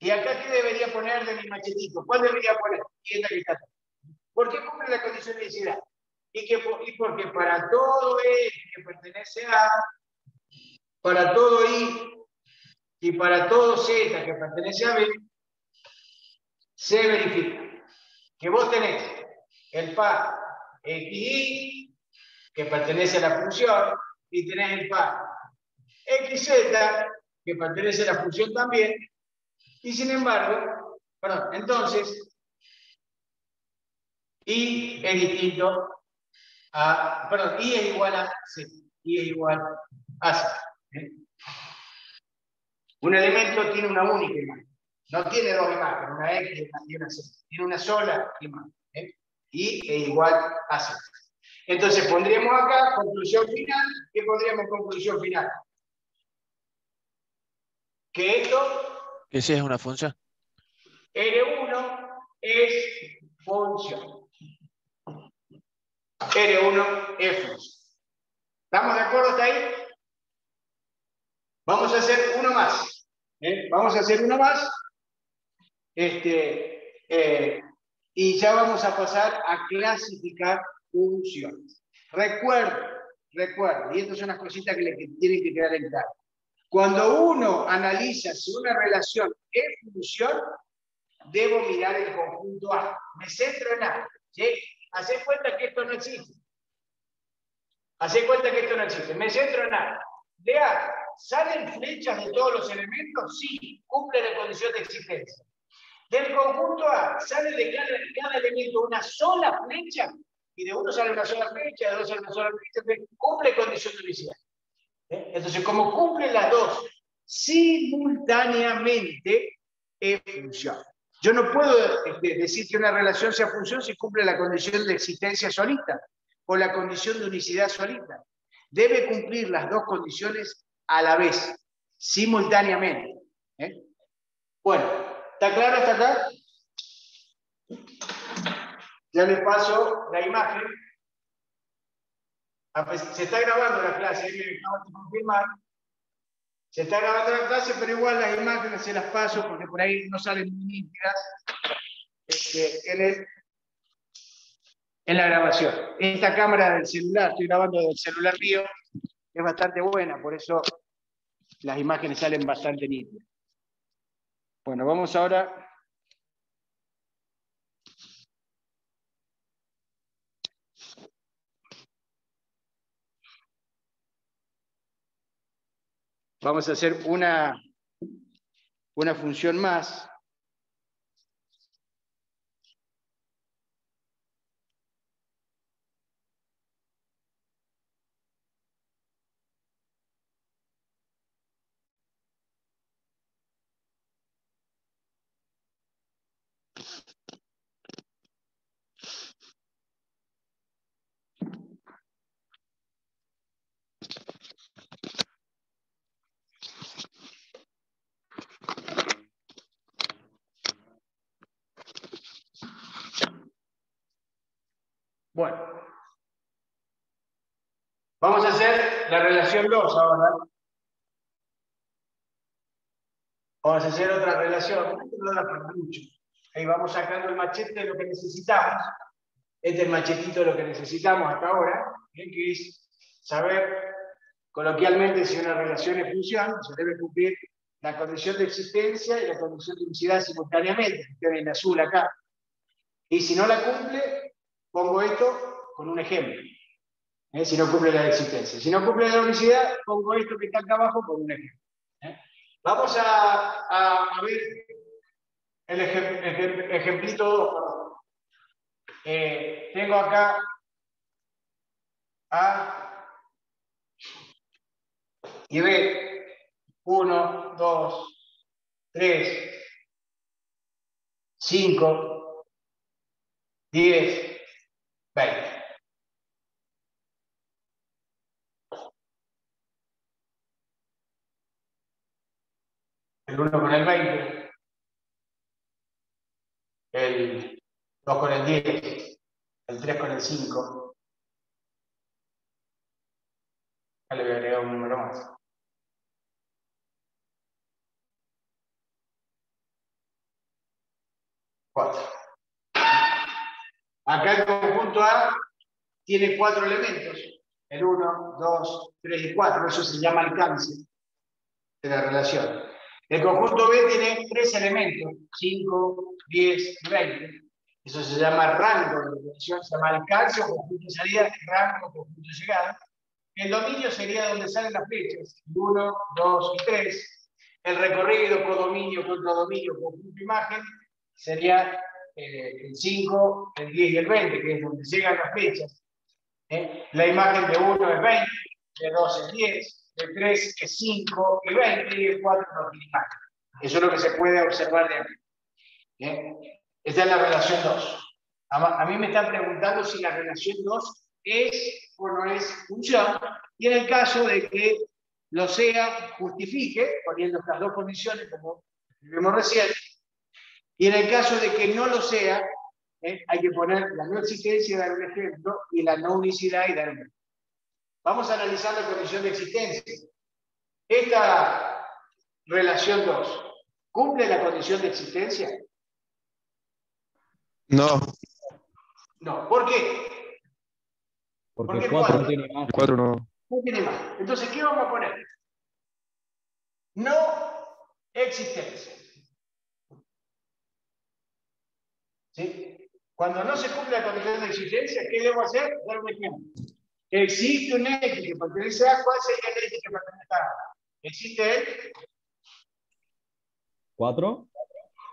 ¿Y acá qué debería poner de mi machetito? ¿Cuál debería poner? ¿Por qué cumple la condición de unicidad? Y, que, y porque para todo E que pertenece a, para todo I y para todo Z que pertenece a B, se verifica que vos tenés el par xy, que pertenece a la función, y tenés el par xz, que pertenece a la función también, y sin embargo, perdón, entonces, y es distinto a, perdón, y es igual a c, y es igual a c. ¿eh? Un elemento tiene una única imagen. No tiene dos imágenes, una X y una C. Tiene una sola imagen. ¿eh? Y es igual a C. Entonces pondríamos acá conclusión final. ¿Qué pondríamos conclusión final? Que esto... Que es una función. R1 es función. R1 es función. ¿Estamos de acuerdo hasta ahí? Vamos a hacer uno más. ¿eh? Vamos a hacer uno más. Este, eh, y ya vamos a pasar a clasificar funciones. Recuerden, recuerden, y estas son las cositas que le tienen que quedar en claro. Cuando uno analiza si una relación es función, debo mirar el conjunto A. Me centro en A. ¿sí? Hacé cuenta que esto no existe. Hacé cuenta que esto no existe. Me centro en A. De A, ¿salen flechas de todos los elementos? Sí, cumple la condición de existencia. Del conjunto A, ¿sale de cada, elemento una sola flecha? Y de uno sale una sola flecha, de dos sale una sola flecha, cumple condición de unicidad. ¿Eh? Entonces, como cumplen las dos simultáneamente, es función. Yo no puedo este, decir que una relación sea función si cumple la condición de existencia solita o la condición de unicidad solita. Debe cumplir las dos condiciones a la vez, simultáneamente. ¿eh? Bueno, ¿está claro hasta acá? Ya les paso la imagen. Se está grabando la clase, confirmar. Se está grabando la clase, pero igual las imágenes se las paso porque por ahí no salen muy nítidas este, en, el, en la grabación. Esta cámara del celular, estoy grabando del celular mío, es bastante buena, por eso las imágenes salen bastante nítidas. Bueno, vamos ahora Vamos a hacer una, una función más. Bueno. Vamos a hacer la relación 2 ahora. Vamos a hacer otra relación. Ahí vamos sacando el machete de lo que necesitamos. Este es el machetito de lo que necesitamos hasta ahora, que es saber coloquialmente si una relación es función, se debe cumplir la condición de existencia y la condición de unicidad simultáneamente, que azul acá. Y si no la cumple, pongo esto con un ejemplo. ¿eh? Si no cumple la existencia. Si no cumple la unicidad, pongo esto que está acá abajo con un ejemplo. ¿eh? Vamos a, ver el ejemplito 2. Eh, tengo acá A y B. 1, 2, 3, 5, 10, 20. El 1 con el 20. El 2 con el 10. El 3 con el 5. Ya le voy a agregar un número más. Cuatro. Acá el conjunto A tiene cuatro elementos. El 1, 2, 3 y 4. Eso se llama alcance de la relación. El conjunto B tiene tres elementos, 5, 10 y 20. Eso se llama rango de repetición, se llama alcance o conjunto de salida, rango conjunto de llegada. El dominio sería donde salen las flechas, 1, 2 y 3. El recorrido, codominio, contradominio, conjunto imagen, sería eh, el 5, el 10 y el 20, que es donde llegan las flechas. ¿eh? La imagen de 1 es 20, de 2 es 10, de 3 es 5 y 20, y de 4 no tiene imagen. Eso es lo que se puede observar de aquí. ¿eh? Esta es la relación 2. A, a mí me están preguntando si la relación 2 es o no es función, y en el caso de que lo sea, justifique, poniendo estas dos condiciones como vimos recién, y en el caso de que no lo sea, ¿eh? hay que poner la no existencia y dar un ejemplo, y la no unicidad y dar un ejemplo. Vamos a analizar la condición de existencia. Esta relación 2, ¿cumple la condición de existencia? No. No. ¿Por qué? Porque ¿Por qué 4 cuatro? no tiene más. 4 no. No tiene más. Entonces, ¿qué vamos a poner? No existencia. ¿Sí? Cuando no se cumple la condición de existencia, ¿qué debo hacer? Dar un ejemplo. Existe un X que pertenece a, ¿cuál sería el X que pertenece a? Existe el, 4.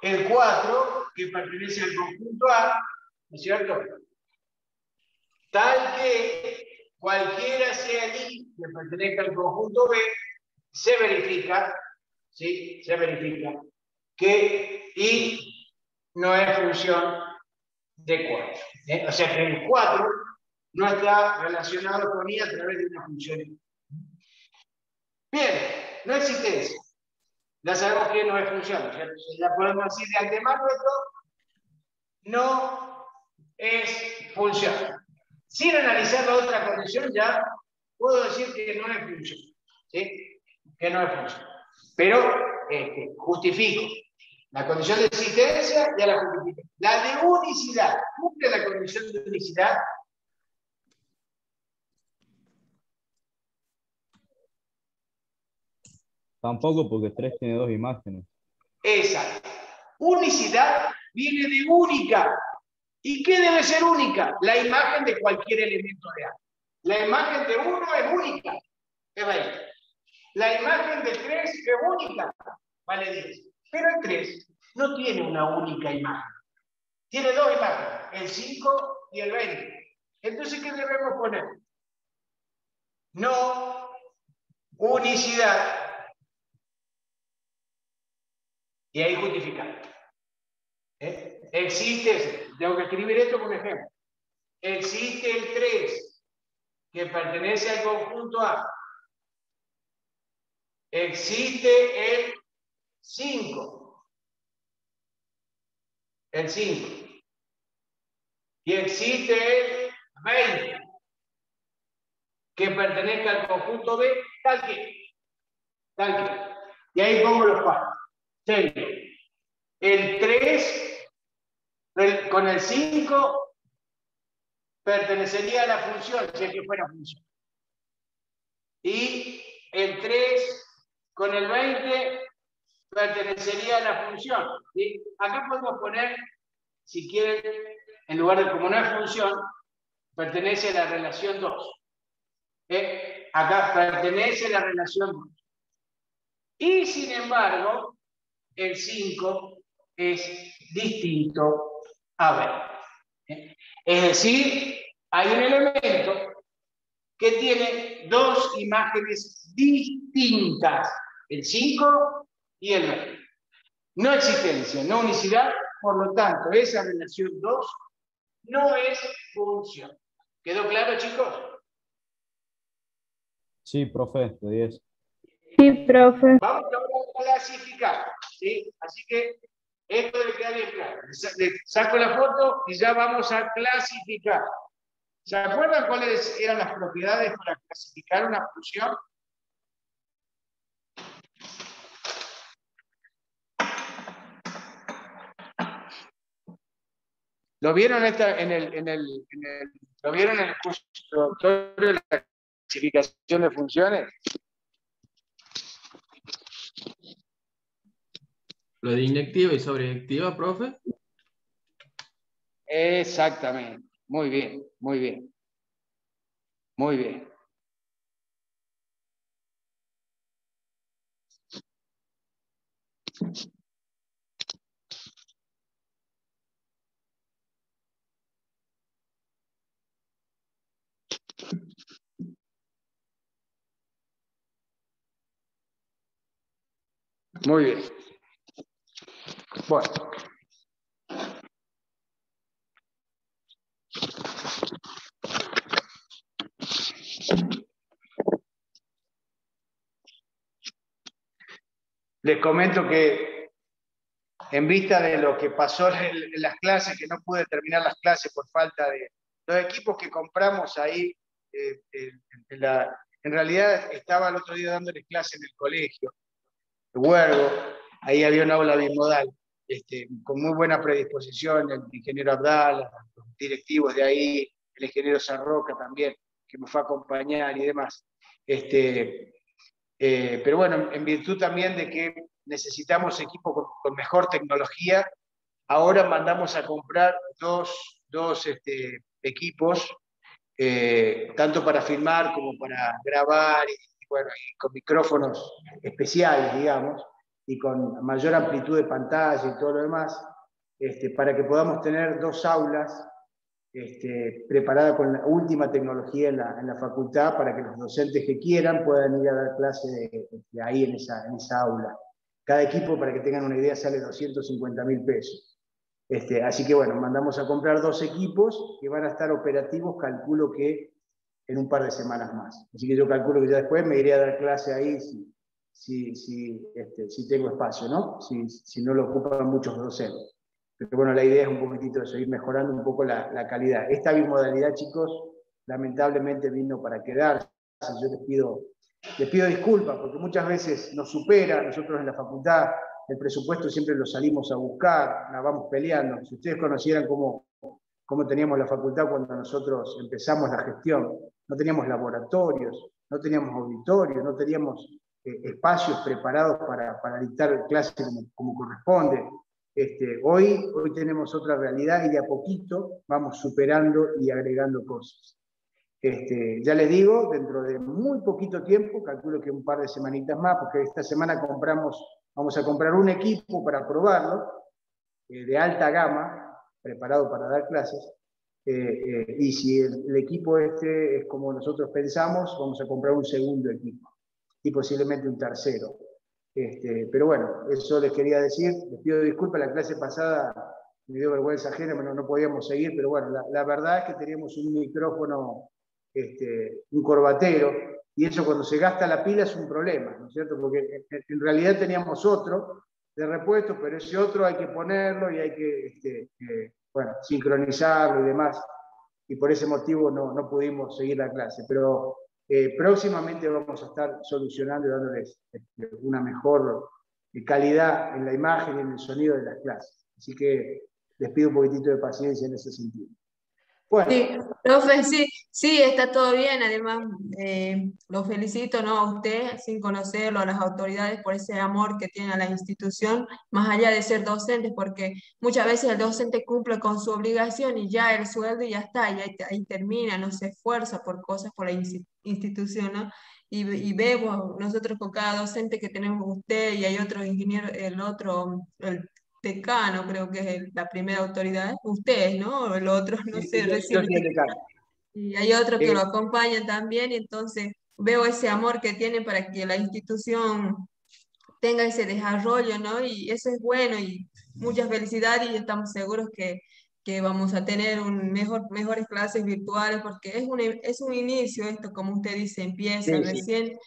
el 4 que pertenece al conjunto A, ¿no es cierto? Tal que cualquiera sea el I que pertenezca al conjunto B, se verifica, ¿sí? Se verifica que I no es función de 4. ¿eh? O sea que el 4 no está relacionado con I a través de una función. Bien, no existencia. Ya sabemos que no es función, ¿no es ¿cierto? Ya podemos decir de antemano esto no es función. Sin analizar la otra condición, ya puedo decir que no es función. ¿sí? Que no es función. Pero este, justifico. La condición de existencia ya la justifico. La de unicidad. ¿Cumple la condición de unicidad? Tampoco porque 3 tiene dos imágenes. Exacto. Unicidad viene de única. ¿Y qué debe ser única? La imagen de cualquier elemento de A. La imagen de 1 es única, es 20. La imagen de 3 es única, vale 10. Pero el 3 no tiene una única imagen. Tiene dos imágenes, el 5 y el 20. Entonces, ¿qué debemos poner? No unicidad. Y ahí justificar. ¿Eh? Existe, tengo que escribir esto como ejemplo. Existe el 3 que pertenece al conjunto A. Existe el 5. El 5. Y existe el 20 que pertenezca al conjunto B, tal que. Tal que. Y ahí pongo los cuatro. El 3 el- con el 5 pertenecería a la función, si es que fuera función. Y el 3 con el 20 pertenecería a la función. ¿sí? Acá podemos poner, si quieren, en lugar de como no es función, pertenece a la relación 2. ¿eh? Acá pertenece a la relación 2. Y sin embargo, el 5 es distinto a B. ¿eh? Es decir, hay un elemento que tiene dos imágenes distintas, el 5 y el 20. No existencia, no unicidad, por lo tanto, esa relación 2 no es función. ¿Quedó claro, chicos? Sí, profe, de 10. Sí, profe. Vamos a clasificar. ¿sí? Así que esto debe quedar bien claro. Le saco la foto y ya vamos a clasificar. ¿Se acuerdan cuáles eran las propiedades para clasificar una función? ¿Lo vieron esta- en, el, en, el, en el- ¿Lo vieron en el curso introductorio de la clasificación de funciones? Lo de inyectiva y sobreyectiva, profe. Exactamente. Muy bien, muy bien. Muy bien. Muy bien. Bueno. Les comento que en vista de lo que pasó en, las clases, que no pude terminar las clases por falta de los equipos que compramos ahí, eh, en, realidad estaba el otro día dándoles clase en el colegio, Huergo, ahí había una aula bimodal, este, con muy buena predisposición, el ingeniero Abdal, los directivos de ahí, el ingeniero Sarroca también, que me fue a acompañar y demás. Este, eh, pero bueno, en virtud también de que necesitamos equipo con, mejor tecnología, ahora mandamos a comprar dos, dos este, equipos, eh, tanto para filmar como para grabar, y, bueno, con micrófonos especiales, digamos, y con mayor amplitud de pantalla y todo lo demás, este, para que podamos tener dos aulas este, preparada con la última tecnología en la, facultad para que los docentes que quieran puedan ir a dar clase de, ahí en esa, en esa aula. Cada equipo, para que tengan una idea, sale 250 mil pesos. Este, así que bueno, mandamos a comprar dos equipos que van a estar operativos, calculo que en un par de semanas más. Así que yo calculo que ya después me iré a dar clase ahí si, este, tengo espacio, ¿no? Si, no lo ocupan muchos docentes. Pero bueno, la idea es un poquitito de seguir mejorando un poco la, calidad. Esta bimodalidad, chicos, lamentablemente vino para quedarse. Yo les pido, les pido disculpas porque muchas veces nos supera, nosotros en la facultad, el presupuesto siempre lo salimos a buscar, la vamos peleando. Si ustedes conocieran cómo, cómo teníamos la facultad cuando nosotros empezamos la gestión, no teníamos laboratorios, no teníamos auditorios, no teníamos eh, espacios preparados para, para dictar clases como corresponde. Este, hoy, hoy tenemos otra realidad y de a poquito vamos superando y agregando cosas. Este, ya les digo, dentro de muy poquito tiempo, calculo que un par de semanitas más, porque esta semana compramos, vamos a comprar un equipo para probarlo, eh, de alta gama, preparado para dar clases, eh, eh, y si el, equipo este es como nosotros pensamos, vamos a comprar un segundo equipo, y posiblemente un tercero. Este, pero bueno, eso les quería decir. Les pido disculpas, la clase pasada me dio vergüenza ajena, no, no podíamos seguir, pero bueno, la, verdad es que teníamos un micrófono, este, un corbatero, y eso cuando se gasta la pila es un problema, ¿no es cierto? Porque en, realidad teníamos otro de repuesto, pero ese otro hay que ponerlo y hay que, este, bueno, sincronizarlo y demás, y por ese motivo no, no pudimos seguir la clase. Pero eh, próximamente vamos a estar solucionando y dándoles este, una mejor calidad en la imagen y en el sonido de las clases. Así que les pido un poquitito de paciencia en ese sentido. Sí, profe, sí, sí, está todo bien. Además, eh, lo felicito ¿no? a usted, sin conocerlo, a las autoridades por ese amor que tiene a la institución, más allá de ser docente, porque muchas veces el docente cumple con su obligación y ya el sueldo y ya está, y ahí, termina, no se esfuerza por cosas por la institución, ¿no? Y, y, vemos nosotros con cada docente que tenemos usted y hay otro ingeniero, el otro, el decano, creo que es la primera autoridad, ustedes, ¿no? El otro, no sé, recién. Y hay otros que lo acompañan también, y entonces veo ese amor que tienen para que la institución tenga ese desarrollo, ¿no? Y eso es bueno y muchas felicidades y estamos seguros que, que vamos a tener un mejor, mejores clases virtuales porque es un, es un inicio esto, como usted dice, empieza recién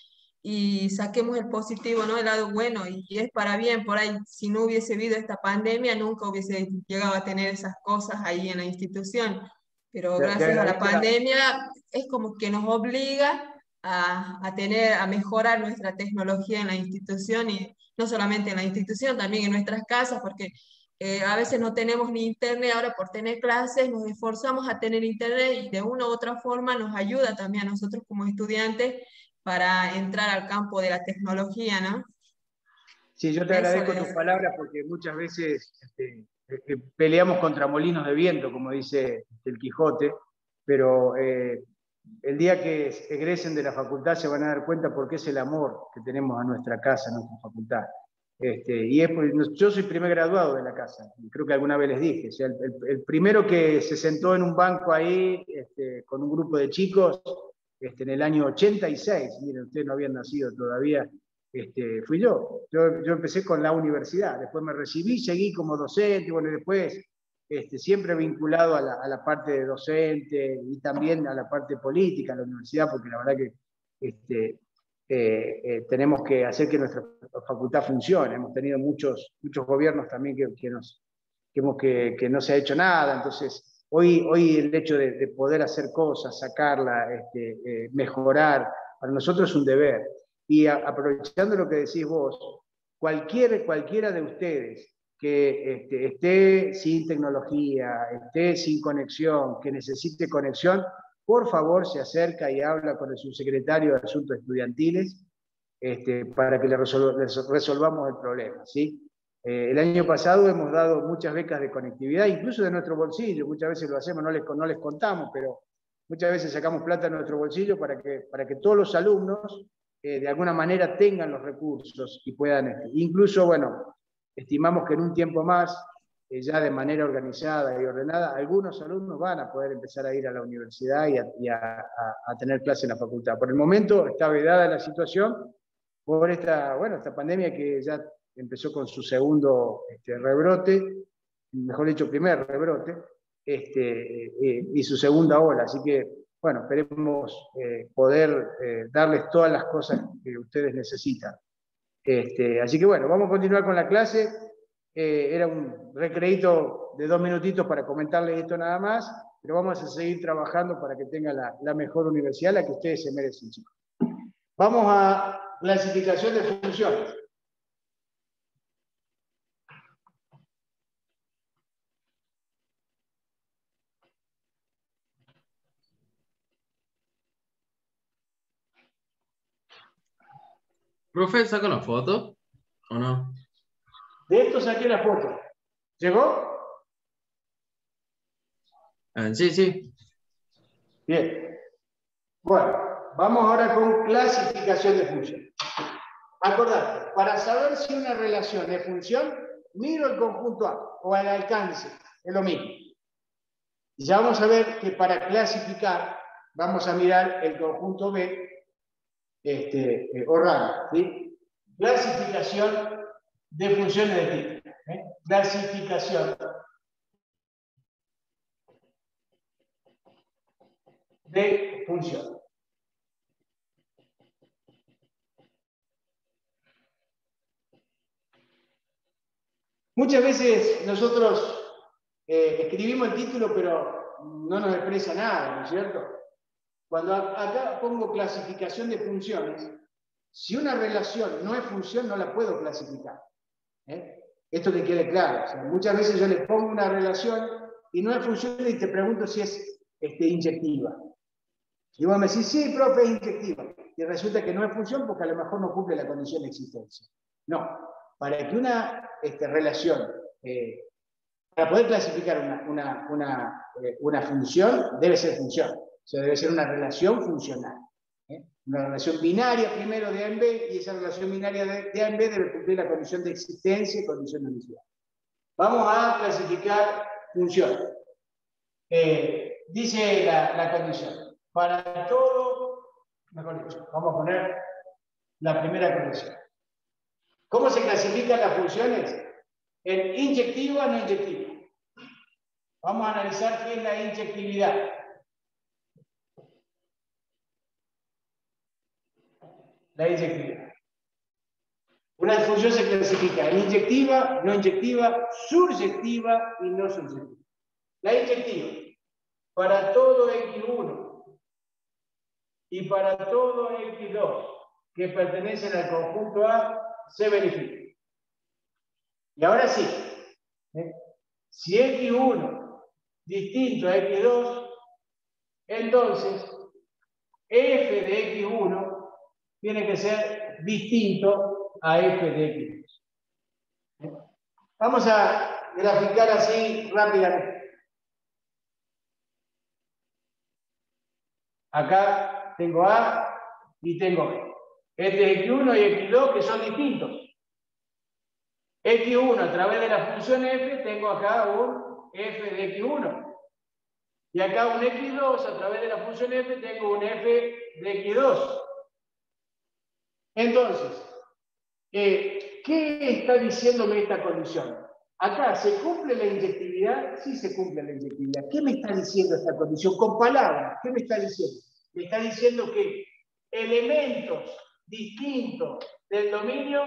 y saquemos el positivo, ¿no? El lado bueno, y, es para bien, por ahí, si no hubiese habido esta pandemia, nunca hubiese llegado a tener esas cosas ahí en la institución, pero gracias a la pandemia es como que nos obliga a, a, tener, a mejorar nuestra tecnología en la institución, y no solamente en la institución, también en nuestras casas, porque eh, a veces no tenemos ni internet, ahora por tener clases nos esforzamos a tener internet y de una u otra forma nos ayuda también a nosotros como estudiantes para entrar al campo de la tecnología, ¿no? Sí, yo te agradezco tus palabras porque muchas veces este, eh, peleamos contra molinos de viento, como dice el Quijote, pero eh, el día que egresen de la facultad se van a dar cuenta por qué es el amor que tenemos a nuestra casa, a nuestra facultad. Este, y es yo soy primer graduado de la casa, creo que alguna vez les dije. el, primero que se sentó en un banco ahí este, con un grupo de chicos este, en el año 86, miren, ustedes no habían nacido todavía, este, fui yo. yo. yo. empecé con la universidad, después me recibí, seguí como docente, bueno, después este, siempre vinculado a la, parte de docente y también a la parte política, a la universidad, porque la verdad que este, eh, eh, tenemos que hacer que nuestra facultad funcione. Hemos tenido muchos, muchos gobiernos también que, que nos, que, que, no se ha hecho nada, entonces hoy, hoy el hecho de, poder hacer cosas, sacarla, este, eh, mejorar, para nosotros es un deber. Y aprovechando lo que decís vos, cualquier, cualquiera de ustedes que este, esté sin tecnología, esté sin conexión, que necesite conexión, por favor se acerca y habla con el subsecretario de Asuntos Estudiantiles este, para que le, resolvamos el problema. ¿sí? Eh, el año pasado hemos dado muchas becas de conectividad, incluso de nuestro bolsillo, muchas veces lo hacemos, no les, contamos, pero muchas veces sacamos plata de nuestro bolsillo para que, para que todos los alumnos eh, de alguna manera tengan los recursos y puedan, este, incluso, bueno, estimamos que en un tiempo más, eh, ya de manera organizada y ordenada, algunos alumnos van a poder empezar a ir a la universidad y a, tener clase en la facultad. Por el momento está vedada la situación por esta, bueno, esta pandemia que ya empezó con su segundo este, rebrote, mejor dicho, primer rebrote, este, eh, y su segunda ola. Así que bueno, esperemos eh, poder eh, darles todas las cosas que ustedes necesitan. Este, así que bueno, vamos a continuar con la clase. Era un recreito de dos minutitos para comentarles esto nada más, pero vamos a seguir trabajando para que tenga la, mejor universidad, la que ustedes se merecen. Vamos a clasificación de funciones. Profe, ¿saca la foto o no? De esto saqué la foto. ¿Llegó? Ah, sí, sí. Bien. Bueno, vamos ahora con clasificación de función. Acordate, para saber si una relación es función, miro el conjunto A o el alcance, es lo mismo. Ya vamos a ver que para clasificar vamos a mirar el conjunto B este, eh, ¿sí? Clasificación de funciones de tipo. ¿eh? Clasificación de función. Muchas veces nosotros eh, escribimos el título, pero no nos expresa nada, ¿no es cierto? Cuando acá pongo clasificación de funciones, si una relación no es función, no la puedo clasificar. ¿eh? Esto que quede claro. muchas veces yo le pongo una relación y no es función y te pregunto si es este, inyectiva. Y vos me decís, sí, profe, es inyectiva. Y resulta que no es función porque a lo mejor no cumple la condición de existencia. No. Para que una este, relación, eh, para poder clasificar eh, una función, debe ser función sea, debe ser una relación funcional. ¿eh? Una relación binaria primero de A en B y esa relación binaria de, A en B debe cumplir la condición de existencia y condición de unicidad. Vamos a clasificar funciones. Eh, dice la, la, condición. Para todo, mejor dicho, vamos a poner la primera condición. ¿Cómo se clasifican las funciones? En inyectiva o no inyectiva. Vamos a analizar qué es la inyectividad. La inyectividad. Una función se clasifica en inyectiva, no inyectiva, suryectiva y no suryectiva. La inyectiva, para todo X1 y para todo X2 que pertenecen al conjunto A, se verifica. Y ahora sí, ¿eh? si X1 distinto a X2, entonces f de X1 tiene que ser distinto a f de x. Vamos a graficar así rápidamente. Acá tengo A y tengo B. Este es X1 y X2 que son distintos. X1 a través de la función f, tengo acá un f de X1. Y acá un X2 a través de la función f, tengo un f de X2. Entonces, eh, ¿qué está diciéndome esta condición? Acá, ¿se cumple la inyectividad? Sí se cumple la inyectividad. ¿Qué me está diciendo esta condición? Con palabras, ¿qué me está diciendo? Me está diciendo que elementos distintos del dominio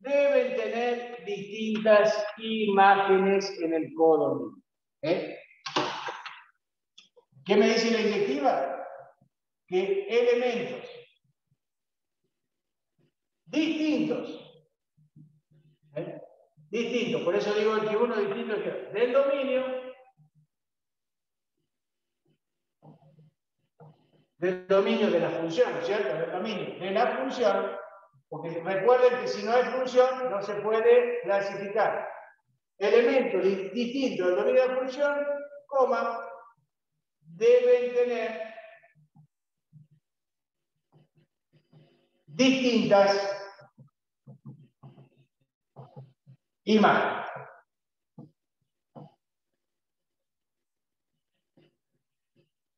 deben tener distintas imágenes en el codominio. ¿eh? ¿Qué me dice la inyectiva? Que elementos distintos, ¿eh? distintos, por eso digo que uno distinto del dominio del dominio de la función, ¿cierto? Del dominio de la función, porque recuerden que si no hay función no se puede clasificar. Elementos distintos del dominio de la función, coma, deben tener distintas imágenes.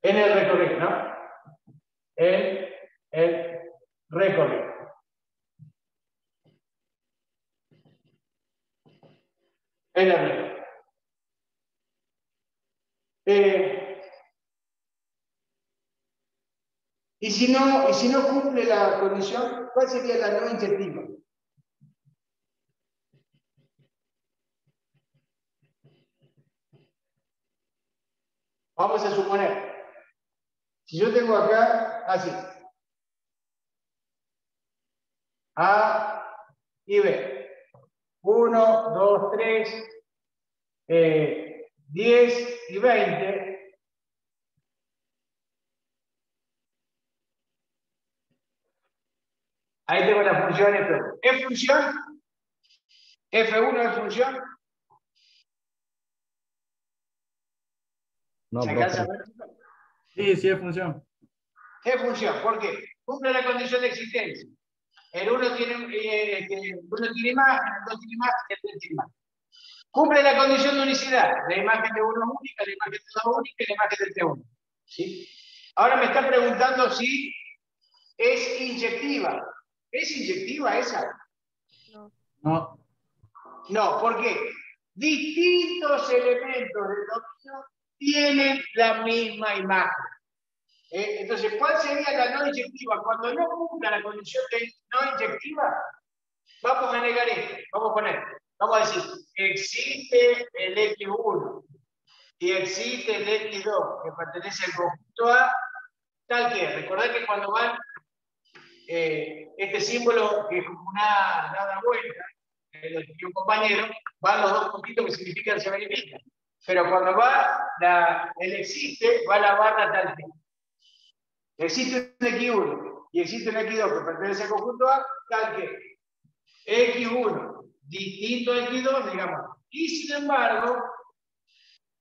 En el recorrido, ¿no? En el recorrido. En el recorrido. Eh, y, si no, y si no cumple la condición, ¿cuál sería la no inyectiva? Vamos a suponer, si yo tengo acá así, A y B, 1, 2, 3, 10 y 20, ahí tengo la función F1. ¿Es función? ¿F1 es función? No, ¿Se alcanza a ver? Sí, sí es función. ¿Qué función? ¿Por qué? Cumple la condición de existencia. El uno tiene, eh, el uno tiene imagen, el dos tiene imagen, el tres tiene imagen. Cumple la condición de unicidad. La imagen de uno es única, la imagen de dos es única y la imagen de tres es única. ¿Sí? Ahora me está preguntando si es inyectiva. ¿Es inyectiva esa? No. No, ¿por qué? Distintos elementos del dominio tienen la misma imagen. Eh, entonces, ¿cuál sería la no inyectiva? Cuando no cumpla la condición de no inyectiva, vamos a negar esto. Vamos a poner, vamos a decir, existe el X1 y existe el X2 que pertenece al conjunto A, tal que, recordad que cuando van eh, este símbolo que es como una dada vuelta, eh, lo que un compañero, van los dos puntitos que significan se verifican. Pero cuando va la, el existe, va la barra tal que. Existe un X1 y existe un X2 que pertenece al conjunto A, tal que X1 distinto a X2, digamos. Y sin embargo,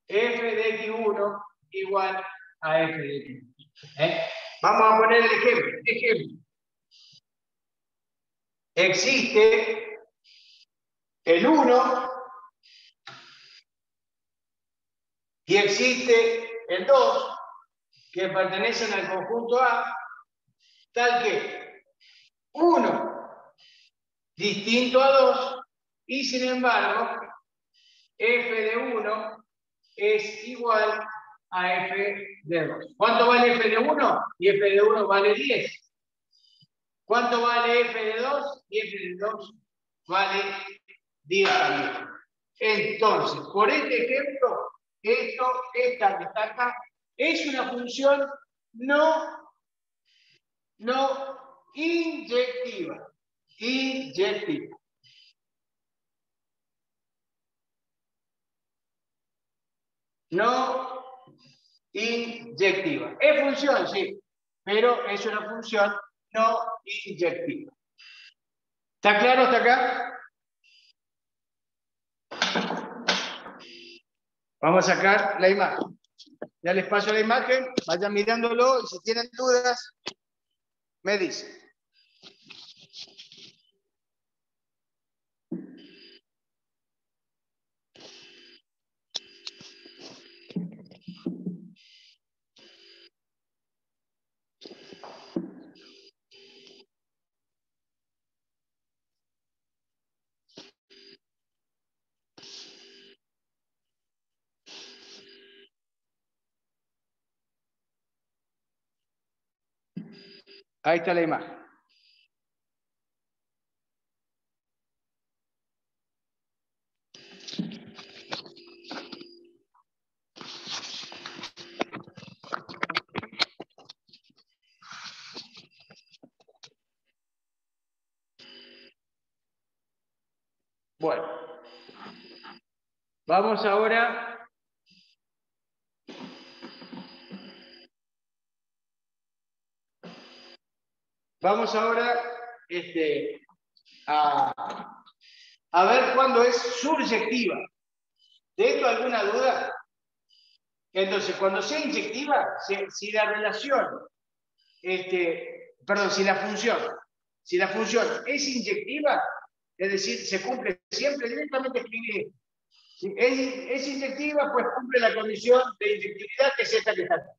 f de X1 igual a f de X2. ¿Eh? Vamos a poner el ejemplo. ejemplo. Existe el 1 y existe el 2 que pertenecen al conjunto A, tal que 1 distinto a 2 y sin embargo f de 1 es igual a f de 2. ¿Cuánto vale f de 1? Y f de 1 vale 10. ¿Cuánto vale f de 2? Y f de 2 vale 10 también. Entonces, por este ejemplo, esto, esta que está acá, es una función no, no inyectiva. Inyectiva. No inyectiva. Es función, sí, pero es una función no inyectiva. ¿Está claro hasta acá? Vamos a sacar la imagen. Ya les paso la imagen, vayan mirándolo y si tienen dudas, me dicen. Ahí está la imagen. Bueno, vamos ahora Vamos ahora este, a, ver cuándo es suryectiva. ¿De esto alguna duda? Entonces, cuando sea inyectiva, si, la relación, este, perdón, si la función, si la función es inyectiva, es decir, se cumple siempre directamente escribir Si es, inyectiva, pues cumple la condición de inyectividad que es esta que está aquí.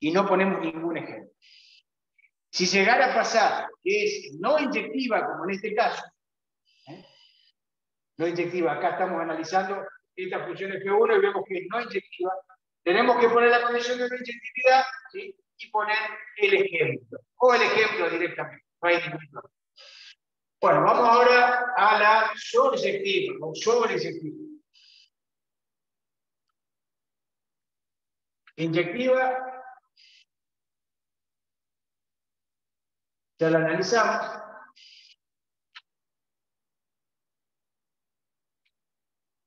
Y no ponemos ningún ejemplo. Si llegara a pasar que es no inyectiva, como en este caso, ¿eh? no inyectiva, acá estamos analizando esta función F1 y vemos que es no inyectiva, tenemos que poner la condición de no inyectividad y poner el ejemplo, o el ejemplo directamente, Bueno, vamos ahora a la sobreinyectiva o sobreinyectiva. Inyectiva Ya lo analizamos.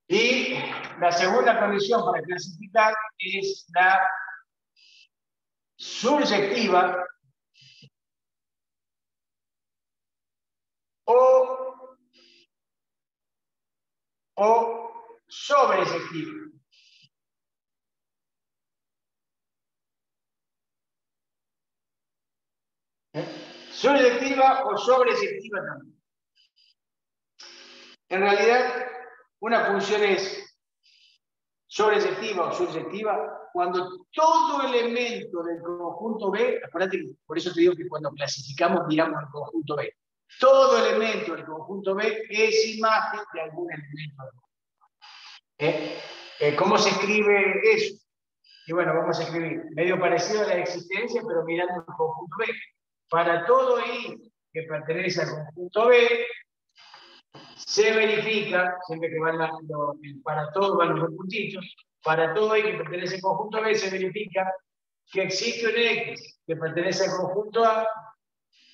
Y la segunda condición para clasificar es la subyectiva o, o sobreefectiva. Subjetiva o sobreefectiva también. En realidad, una función es sobreefectiva o subjetiva cuando todo elemento del conjunto B, acuérdate, por eso te digo que cuando clasificamos miramos el conjunto B, todo elemento del conjunto B es imagen de algún elemento del conjunto. ¿Eh? ¿Eh? ¿Cómo se escribe eso? Y bueno, vamos a escribir medio parecido a la existencia, pero mirando el conjunto B. Para todo I que pertenece al conjunto B, se verifica, siempre que van para todo van los puntitos, para todo I que pertenece al conjunto B, se verifica que existe un X que pertenece al conjunto A,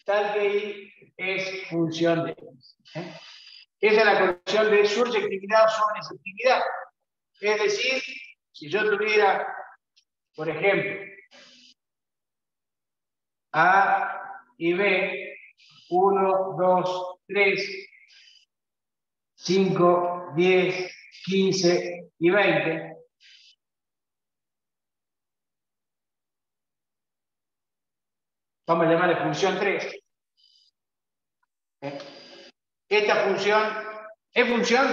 tal que I es función de X. ¿eh? Esa es la condición de surjectividad o sobreefectividad. Es decir, si yo tuviera, por ejemplo, A y B, 1, 2, 3, 5, 10, 15 y 20. Vamos a llamarle función 3. ¿Eh? Esta función, ¿es función?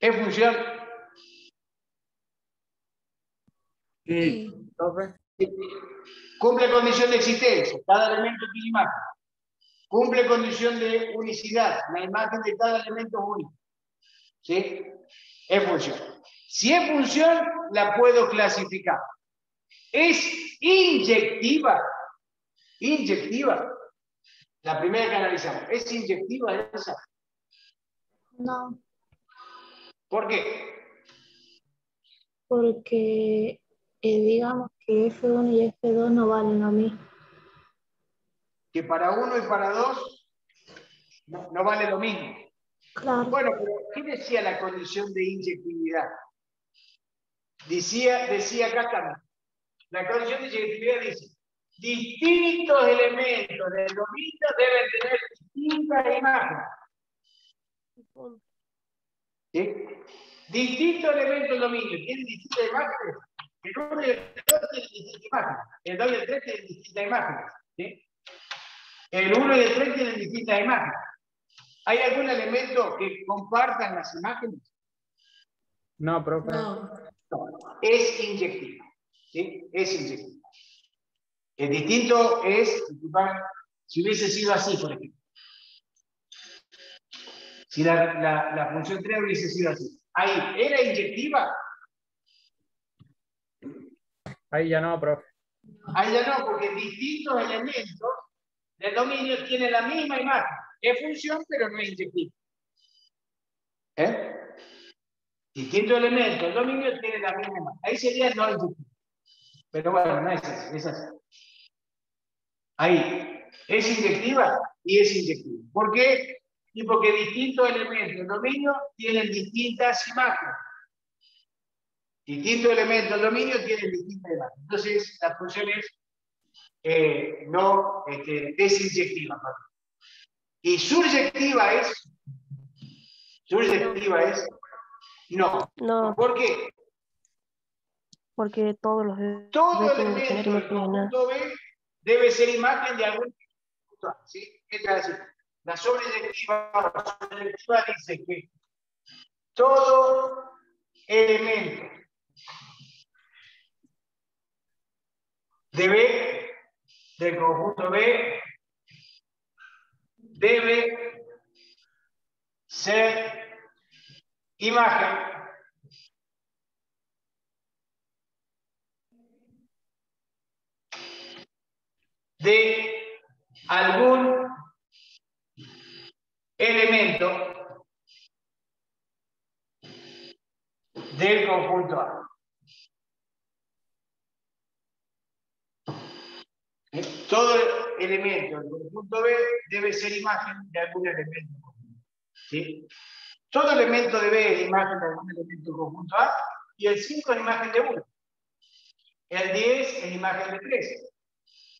¿Es función? Sí. Cumple condición de existencia, cada elemento tiene imagen. Cumple condición de unicidad, la imagen de cada elemento es única. ¿Sí? Es función. Si es función, la puedo clasificar. Es inyectiva. Inyectiva. La primera que analizamos. ¿Es inyectiva esa? No. ¿Por qué? Porque, eh, digamos, que F1 y F2 no valen lo mismo. Que para uno y para dos no, vale lo mismo. Claro. Bueno, pero ¿qué decía la condición de inyectividad? Decía, decía acá también. La condición de inyectividad dice, distintos elementos del dominio deben tener distintas imágenes. ¿Sí? Distintos elementos del dominio tienen distintas imágenes. El 1 y el 2 tienen distintas imágenes. El 2 y el 3 tienen distintas imágenes. ¿sí? El 1 y el 3 tienen distintas imágenes. ¿Hay algún elemento que compartan las imágenes? No, profe. No. Es inyectiva. ¿sí? Es inyectiva. El distinto es, si hubiese sido así, por ejemplo. Si la, la, la función 3 hubiese sido así. Ahí, ¿era inyectiva? Ahí ya no, profe. Ahí ya no, porque distintos elementos del dominio tienen la misma imagen. Es función, pero no es inyectiva. ¿Eh? Distintos elementos del dominio tienen la misma imagen. Ahí sería no inyectiva. Pero bueno, no es así, es así. Ahí, es inyectiva y es inyectiva. ¿Por qué? Y porque distintos elementos del dominio tienen distintas imágenes. Distintos elementos del dominio tienen distintas imágenes. Entonces, la función es eh, no este, desinyectiva. Y suryectiva es. Suryectiva es. No. No, ¿Por qué? porque todos los Todo elemento del conjunto B debe ser imagen de algún punto A, ¿sí? ¿Qué decir? La sobreyectiva, la sobreyectiva dice que todo elemento de del conjunto B, debe ser imagen de algún elemento del conjunto A. ¿Eh? Todo elemento del conjunto B debe ser imagen de algún elemento conjunto. ¿sí? Todo elemento de B es imagen de algún elemento del conjunto A y el 5 es imagen de 1. El 10 es imagen de 3.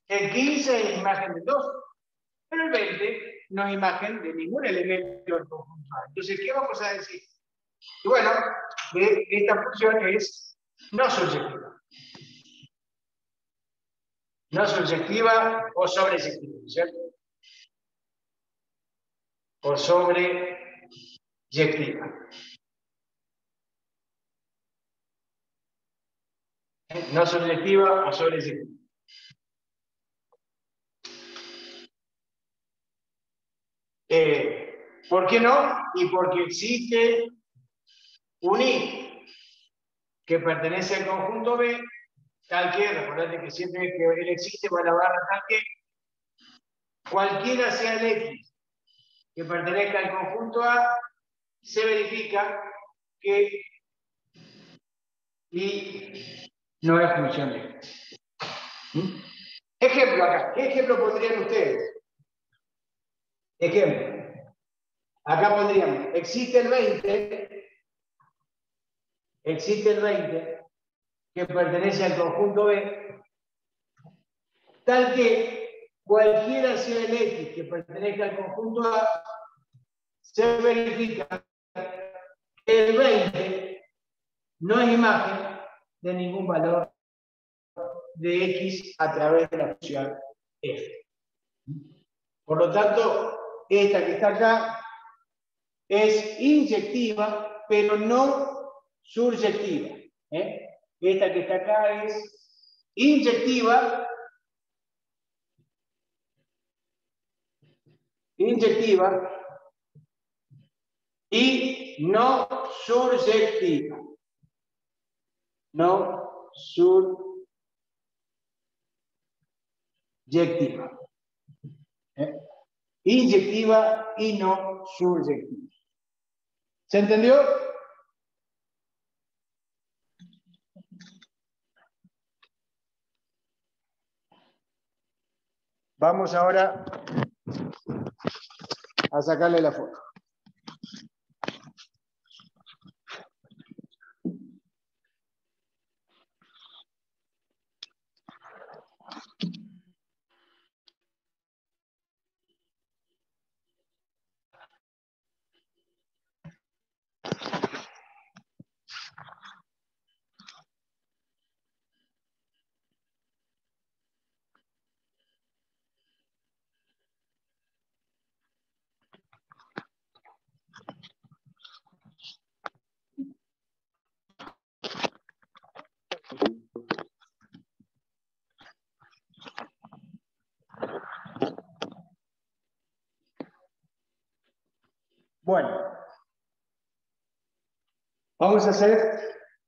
El 15 es imagen de 2, pero el 20 no es imagen de ningún elemento del conjunto A. Entonces, ¿qué vamos a decir? Bueno, esta función es no subjetiva. No subjetiva o sobreyectiva, ¿cierto? O sobreyectiva. No subjetiva o sobreyectiva. Eh, ¿Por qué no? Y porque existe un I que pertenece al conjunto B, tal que, recordate que siempre que él existe va a la barra tal que, cualquiera sea el X que pertenezca al conjunto A, se verifica que I no es función de X. ¿Mm? Ejemplo acá, ¿qué ejemplo pondrían ustedes? Ejemplo. Acá pondríamos, existe el 20, existe el 20 que pertenece al conjunto B, tal que cualquiera sea el X que pertenezca al conjunto A, se verifica que el 20 no es imagen de ningún valor de X a través de la función F. Por lo tanto, esta que está acá es inyectiva, pero no suryectiva. ¿eh? Esta que está acá es inyectiva, inyectiva y no suryectiva. No suryectiva. ¿Eh? inyectiva y no suryectiva. ¿Se entendió? Vamos ahora a sacarle la foto. Bueno, vamos a hacer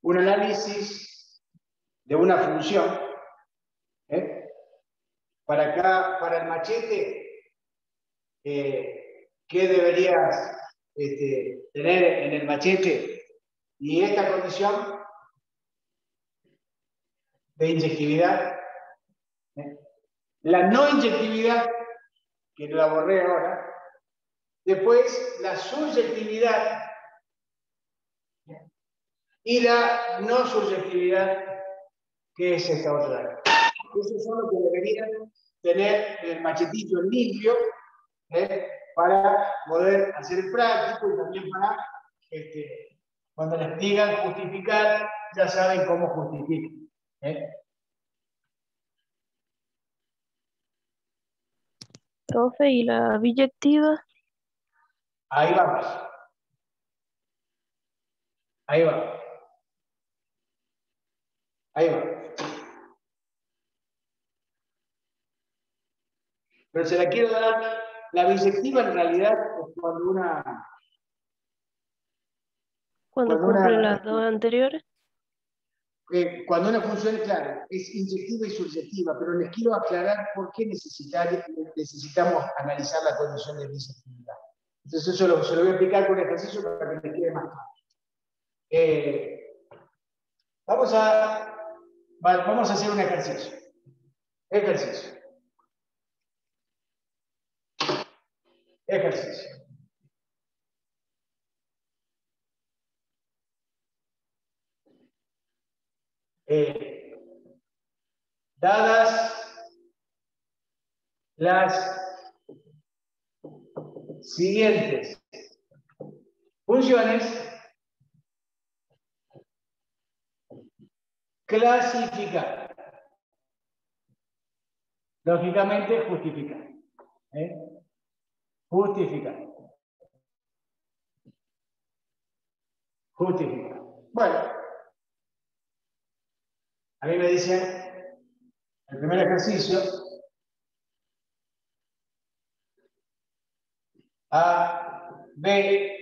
un análisis de una función. ¿eh? Para acá, para el machete, eh, ¿qué deberías este, tener en el machete? Y esta condición de inyectividad, ¿eh? la no inyectividad, que la borré ahora, Después, la subjetividad y la no subjetividad, que es esta otra. Esos son los que deberían tener el machetito limpio ¿eh? para poder hacer práctico y también para, este, cuando les digan justificar, ya saben cómo justificar. ¿eh? Profe, ¿y la biyectiva? Ahí vamos. Ahí va. Ahí va. Pero se la quiero dar. La bisectiva en realidad es cuando una. Cuando, cumple las dos anteriores. Eh, cuando una función, claro, es inyectiva y subjetiva, pero les quiero aclarar por qué necesitamos analizar la condición de bisectividad. Entonces eso lo, se lo voy a explicar con un ejercicio para que me quede más claro. Eh, vamos, a, vamos a hacer un ejercicio. Ejercicio. Ejercicio. Eh, dadas las siguientes funciones clasificar. Lógicamente, justificar. ¿eh? Justificar. Justificar. Bueno, a mí me dicen, el primer ejercicio, A, B,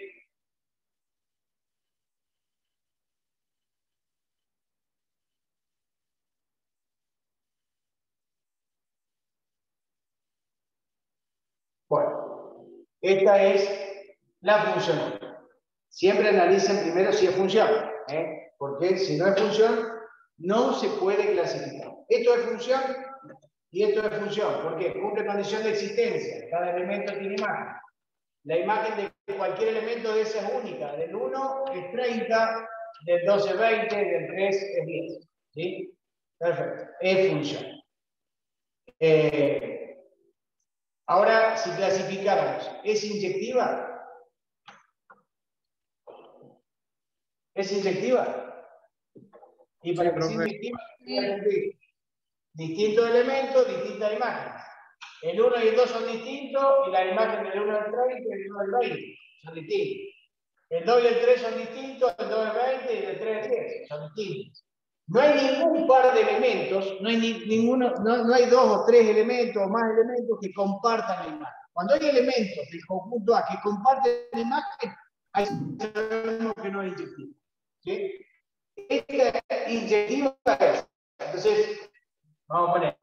Bueno, esta es la función. Siempre analicen primero si es función, ¿eh? porque si no es función, no se puede clasificar. Esto es función y esto es función. ¿Por qué? Cumple condición de existencia. Cada elemento tiene imagen. La imagen de cualquier elemento de esa es única. Del 1 es 30, del 2 es 20, del 3 es 10. ¿Sí? Perfecto. Es función. Eh, ahora, si clasificáramos, ¿es inyectiva? ¿Es inyectiva? Y para que sea inyectiva, distintos elementos, distintas imágenes. El 1 y el 2 son distintos y la imagen del 1 al 30 y el 1 al 20 son distintos. El 2 y el 3 son distintos, el 2 al 20 y el 3 al 10 son distintos. No hay ningún par de elementos, no hay, ninguno, no, no hay dos o tres elementos o más elementos que compartan la imagen. Cuando hay elementos del conjunto A que comparten la imagen, ahí sabemos que no es inyectivo. ¿sí? Esta inyectiva es, entonces, vamos a poner,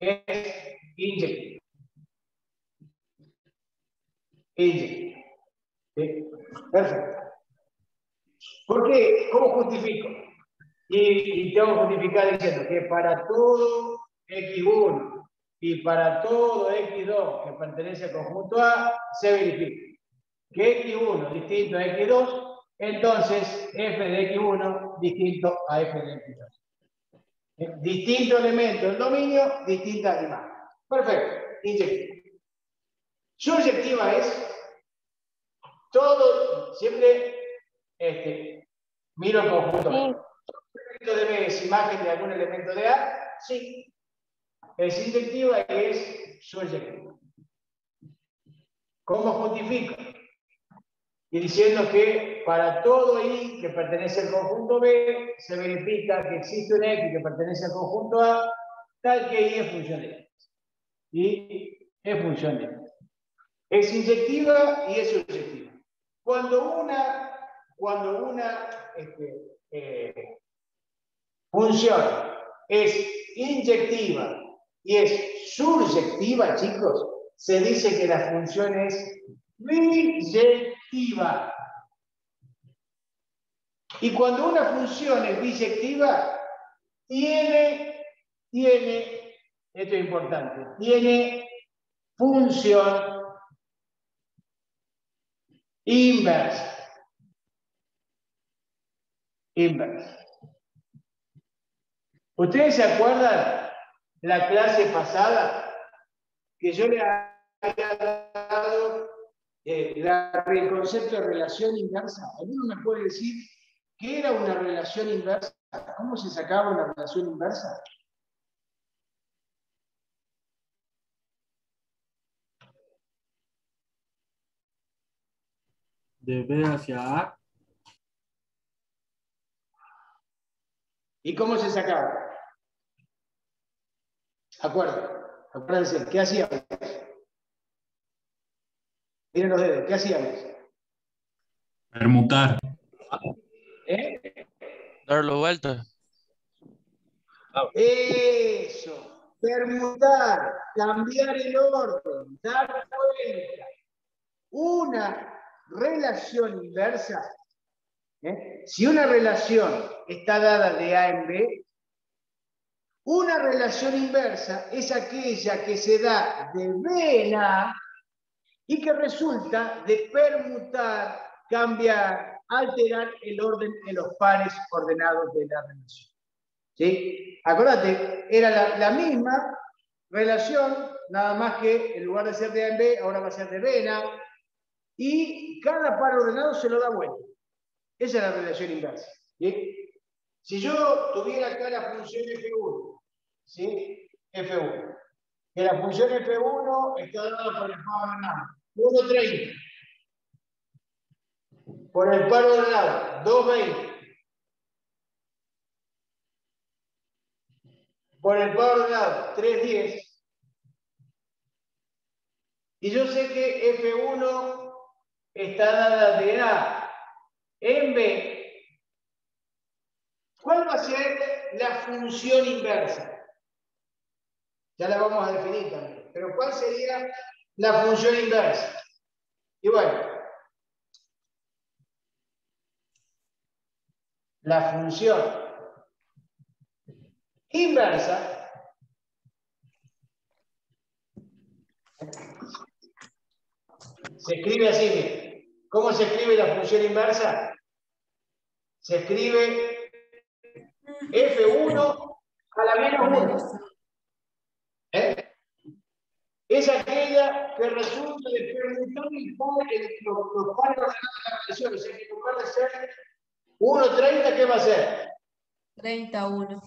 es Inyective. Inyective. ¿Sí? Perfecto. ¿Por qué? ¿Cómo justifico? Y, y que justificar diciendo que para todo X1 y para todo X2 que pertenece al conjunto A, se verifica que X1 distinto a X2, entonces F de X1 distinto a F de X2. Distinto elemento del dominio, distinta imagen. Perfecto, inyectiva. Subyectiva es todo, siempre este, miro el conjunto. De B es imagen de algún elemento de A? Sí. Es inyectiva y es subyectiva. ¿Cómo justifico? Y diciendo que para todo I que pertenece al conjunto B, se verifica que existe un X que pertenece al conjunto A, tal que I es función de y es función de Es inyectiva y es subjetiva. Cuando una, cuando una este, eh, función es inyectiva y es suryectiva, chicos, se dice que la función es biyectiva. Y cuando una función es biyectiva, tiene, tiene, esto es importante, tiene función inversa. Inversa. ¿Ustedes se acuerdan la clase pasada que yo le había dado eh, el concepto de relación inversa? ¿Alguno me puede decir qué era una relación inversa? ¿Cómo se sacaba una relación inversa? De B hacia A. ¿Y cómo se sacaba? Acuerdo, acuérdense, ¿qué hacíamos? Miren los dedos, ¿qué hacíamos? Permutar. ¿Eh? Darlo vuelta. Eso, permutar, cambiar el orden, dar vuelta. Una relación inversa. ¿eh? Si una relación está dada de A en B, una relación inversa es aquella que se da de B en A y que resulta de permutar, cambiar, alterar el orden en los pares ordenados de la relación. ¿Sí? Acuérdate, era la, misma relación, nada más que en lugar de ser de A en B, ahora va a ser de B en A, y cada par ordenado se lo da vuelta. Esa es la relación inversa. ¿sí? Si yo tuviera acá la función F1, ¿sí? F1. Que la función F1 está dada por el par ordenado. 1.30. Por el par ordenado, 2.20. Por el par ordenado, 3.10. Y yo sé que F1 está dada de A en B. ¿Cuál va a ser la función inversa? Ya la vamos a definir también. Pero ¿cuál sería la función inversa? Y bueno, la función inversa se escribe así. ¿Cómo se escribe la función inversa? Se escribe F1 a la menos 1. ¿Eh? Es aquella que resulta de permutar el par, los, los pares ordenados de la relación. O sea, que en lugar de ser 1,30, ¿qué va a ser? 31.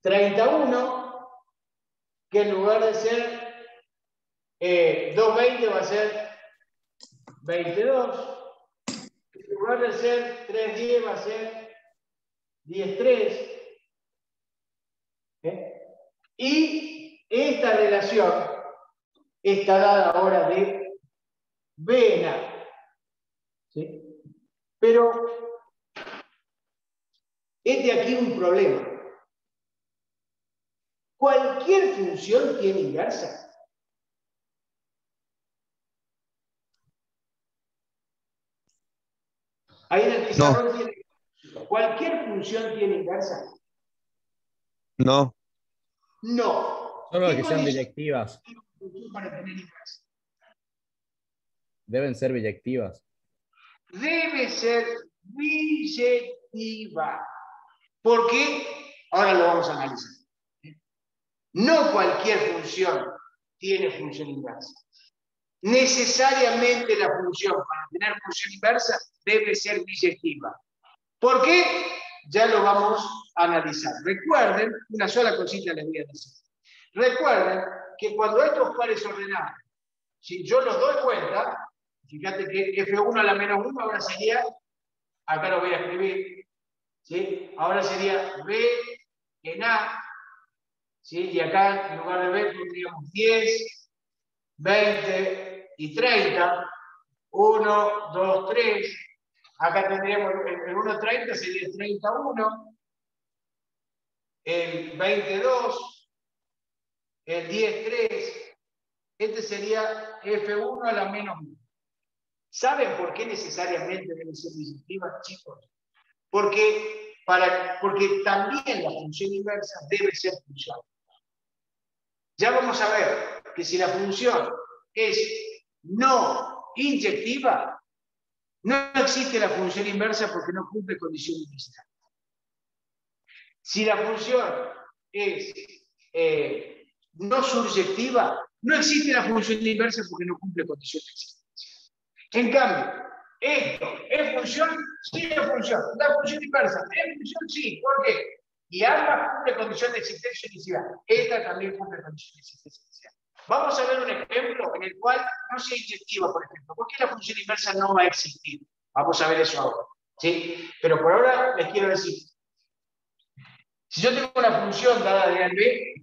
31, que en lugar de ser eh, 2,20 va a ser 22. En lugar de ser 3,10 va a ser 10,3. ¿Eh? Y esta relación está dada ahora de vena. ¿sí? Pero es de aquí un problema. Cualquier función tiene inversa. Ahí en el pizarrón no. tiene. ¿Cualquier función tiene inversa? No. No. Solo las que sean biyectivas. Deben ser biyectivas. Debe ser biyectiva. ¿Por qué? Ahora lo vamos a analizar. No cualquier función tiene función inversa. Necesariamente la función para tener función inversa debe ser biyectiva. ¿Por qué? Ya lo vamos a analizar. Recuerden, una sola cosita les voy a decir. Recuerden que cuando estos pares ordenados, si yo los doy cuenta, fíjate que F1 a la menos 1 ahora sería, acá lo voy a escribir, ¿sí? ahora sería B en A, ¿sí? y acá en lugar de B tendríamos 10, 20 y 30. 1, 2, 3. Acá tendríamos el 1.30 sería el 31, el 22, el 10.3. Este sería F1 a la menos 1. ¿Saben por qué necesariamente debe ser disjuntiva, chicos? Porque, para, porque también la función inversa debe ser función. Ya vamos a ver que si la función es no inyectiva, no existe la función inversa porque no cumple condición inicial. Si la función es eh, no subyectiva, no existe la función inversa porque no cumple condición de existencia. En cambio, esto es función, sí es función. La función inversa es función, sí. ¿Por qué? Y ambas cumplen condición de existencia inicial. Esta también cumple condición de existencia inicial. Vamos a ver un ejemplo en el cual no sea inyectiva, por ejemplo. ¿Por qué la función inversa no va a existir? Vamos a ver eso ahora. ¿sí? Pero por ahora les quiero decir, si yo tengo una función dada de B,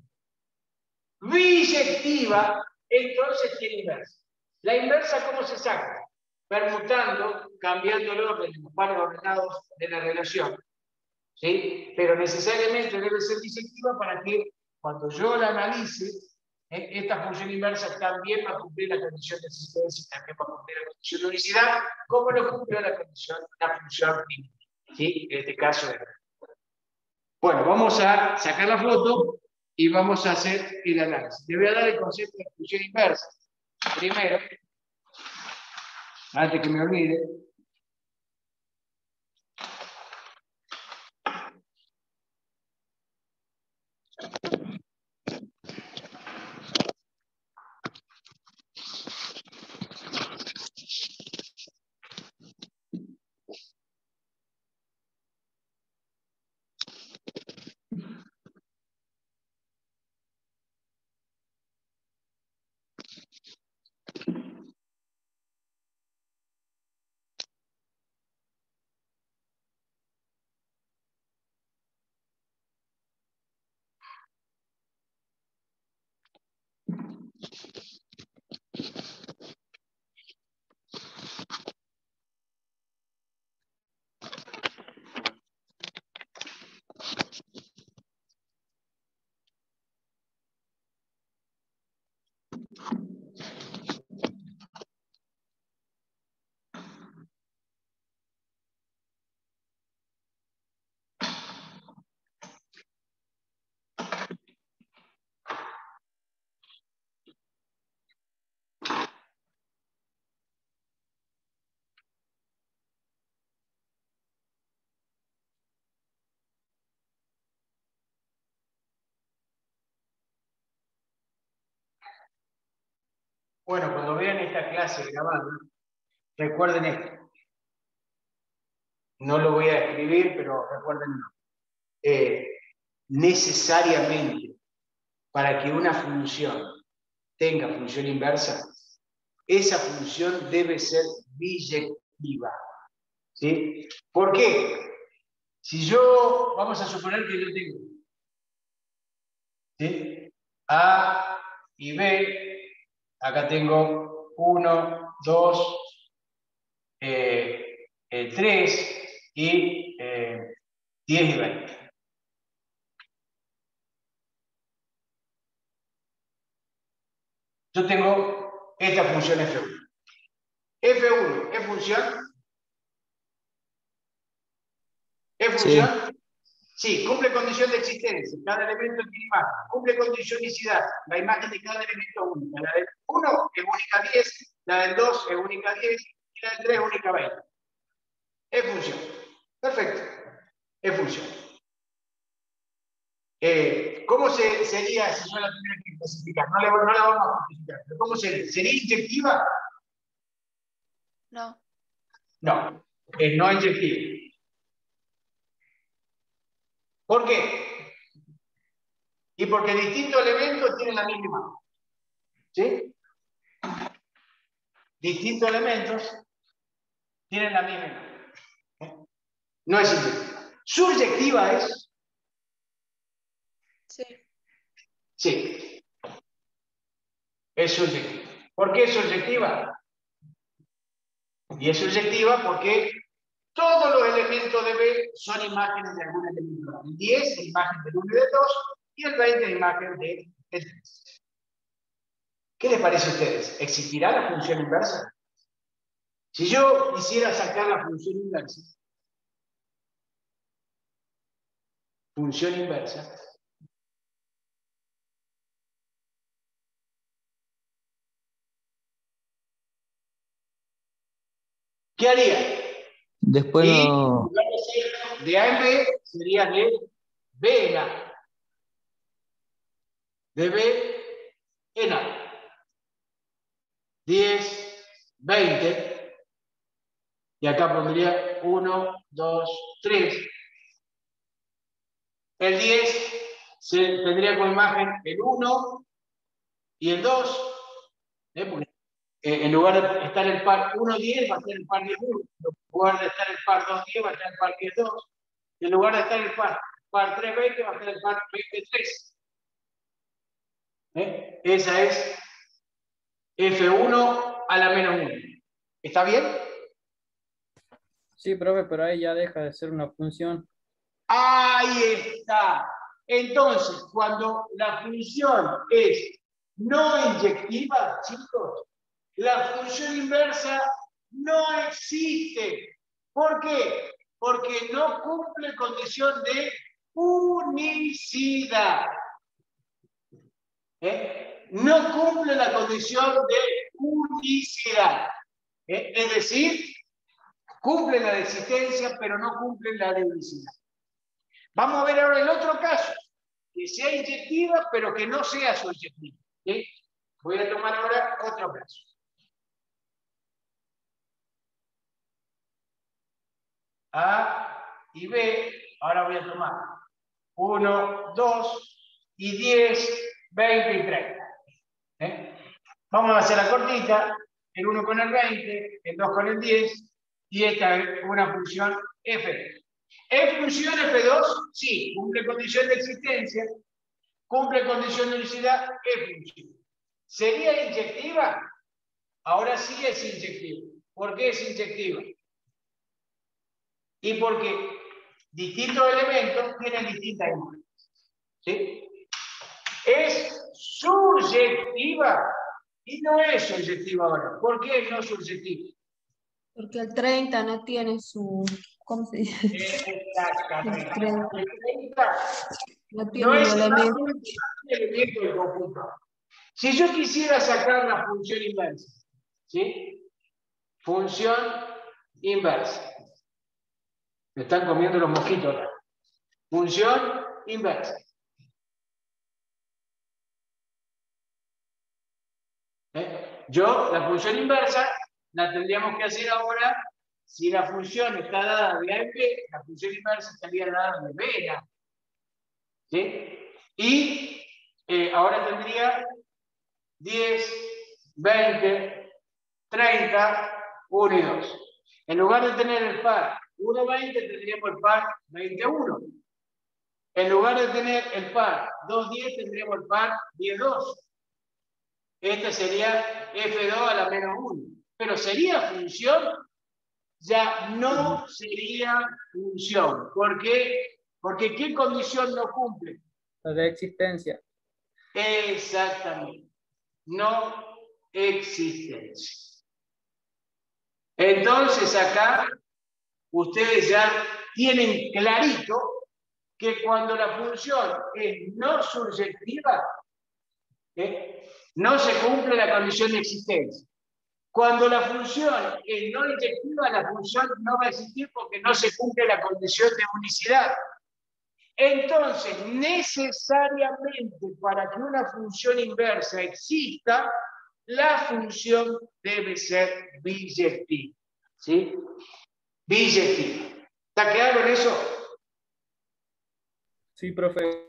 biyectiva, entonces tiene inversa. La inversa, ¿cómo se saca? Permutando, cambiando el orden, los pares ordenados de la relación. ¿Sí? Pero necesariamente debe ser disectiva para que cuando yo la analice, esta función inversa también va a cumplir la condición de existencia y también va a cumplir la condición de unicidad, como lo cumplió la condición, la función ¿sí? En este caso. Bueno, vamos a sacar la foto y vamos a hacer el análisis. Le voy a dar el concepto de función inversa. Primero, antes que me olvide, Bueno, cuando vean esta clase grabada, recuerden esto. No lo voy a escribir, pero recuerden eh, necesariamente, para que una función tenga función inversa, esa función debe ser biyectiva. ¿Sí? ¿Por qué? Si yo, vamos a suponer que yo tengo ¿sí? A y B Acá tengo 1, 2, 3 y 10 eh, y 20. Yo tengo esta función F1. F1 es función. ¿Es función? Sí, cumple condición de existencia. Cada elemento tiene imagen. Cumple condicionicidad. La imagen de cada elemento única. La del 1 es única 10, la del 2 es única 10 y la del 3 es única 20. Es función. Perfecto. Es función. Eh, ¿Cómo se, sería si yo la tuviera que clasificar? No, le, no la vamos a clasificar. ¿Cómo sería? ¿Sería inyectiva? No. No. Es no inyectiva. ¿Por qué? Y porque distintos elementos tienen la misma. ¿Sí? Distintos elementos tienen la misma. No es inyectiva. Subyectiva es. Sí. Sí. Es subyectiva. ¿Por qué es subyectiva? Y es subyectiva porque todos los elementos de B son imágenes de algún elemento. El 10 es imagen del 1 y del 2 y el 20 es imagen del 3. ¿Qué les parece a ustedes? ¿Existirá la función inversa? Si yo quisiera sacar la función inversa, función inversa, ¿qué haría? Después y no... de A en B sería de B en A. De B en A. 10, 20. Y acá pondría 1, 2, 3. El 10 se tendría como imagen el 1 y el 2. ¿eh? Porque, eh, en lugar de estar el par 1, 10 va a ser el par 10, 1. Lugar de estar el par 2, 10 va a estar el par 10, 2. En lugar de estar el par, par 3, 20 va a estar el par 23. ¿Eh? Esa es F1 a la menos 1. ¿Está bien? Sí, profe, pero ahí ya deja de ser una función. Ahí está. Entonces, cuando la función es no inyectiva, chicos, la función inversa no existe. ¿Por qué? Porque no cumple condición de unicidad. ¿Eh? No cumple la condición de unicidad. ¿Eh? Es decir, cumple la de existencia, pero no cumple la de unicidad. Vamos a ver ahora el otro caso, que sea inyectiva, pero que no sea subjetiva. Voy a tomar ahora otro caso. A y B, ahora voy a tomar 1, 2 y 10, 20 y 30. ¿eh? Vamos a hacer la cortita, el 1 con el 20, el 2 con el 10, y esta es una función f. ¿Es función f2? Sí, cumple condición de existencia, cumple condición de unicidad, es función. ¿Sería inyectiva? Ahora sí es inyectiva. ¿Por qué es inyectiva? Y porque distintos elementos tienen distintas imágenes. ¿Sí? Es subjetiva y no es subjetiva ahora. ¿Por qué no subjetiva? Porque el 30 no tiene su... ¿Cómo se dice? Exactamente. El 30 El 30 no tiene no es elemento. elemento del conjunto. Si yo quisiera sacar la función inversa, ¿sí? Función inversa. Me están comiendo los mosquitos. Función inversa. ¿Eh? Yo, la función inversa, la tendríamos que hacer ahora si la función está dada de A en B, la función inversa estaría dada de B en A. ¿Sí? Y eh, ahora tendría 10, 20, 30, 1 y 2. En lugar de tener el par 1, 20, tendríamos el par 21. En lugar de tener el par 2, 10, tendríamos el par 10, 2. Este sería F2 a la menos 1. Pero sería función, ya no sería función. ¿Por qué? Porque ¿qué condición no cumple? La de existencia. Exactamente. No existencia. Entonces acá ustedes ya tienen clarito que cuando la función es no subjetiva, ¿eh? no se cumple la condición de existencia. Cuando la función es no inyectiva, la función no va a existir porque no se cumple la condición de unicidad. Entonces, necesariamente para que una función inversa exista, la función debe ser biyectiva. ¿Sí? Biyectiva. ¿Está claro en eso? Sí, profe.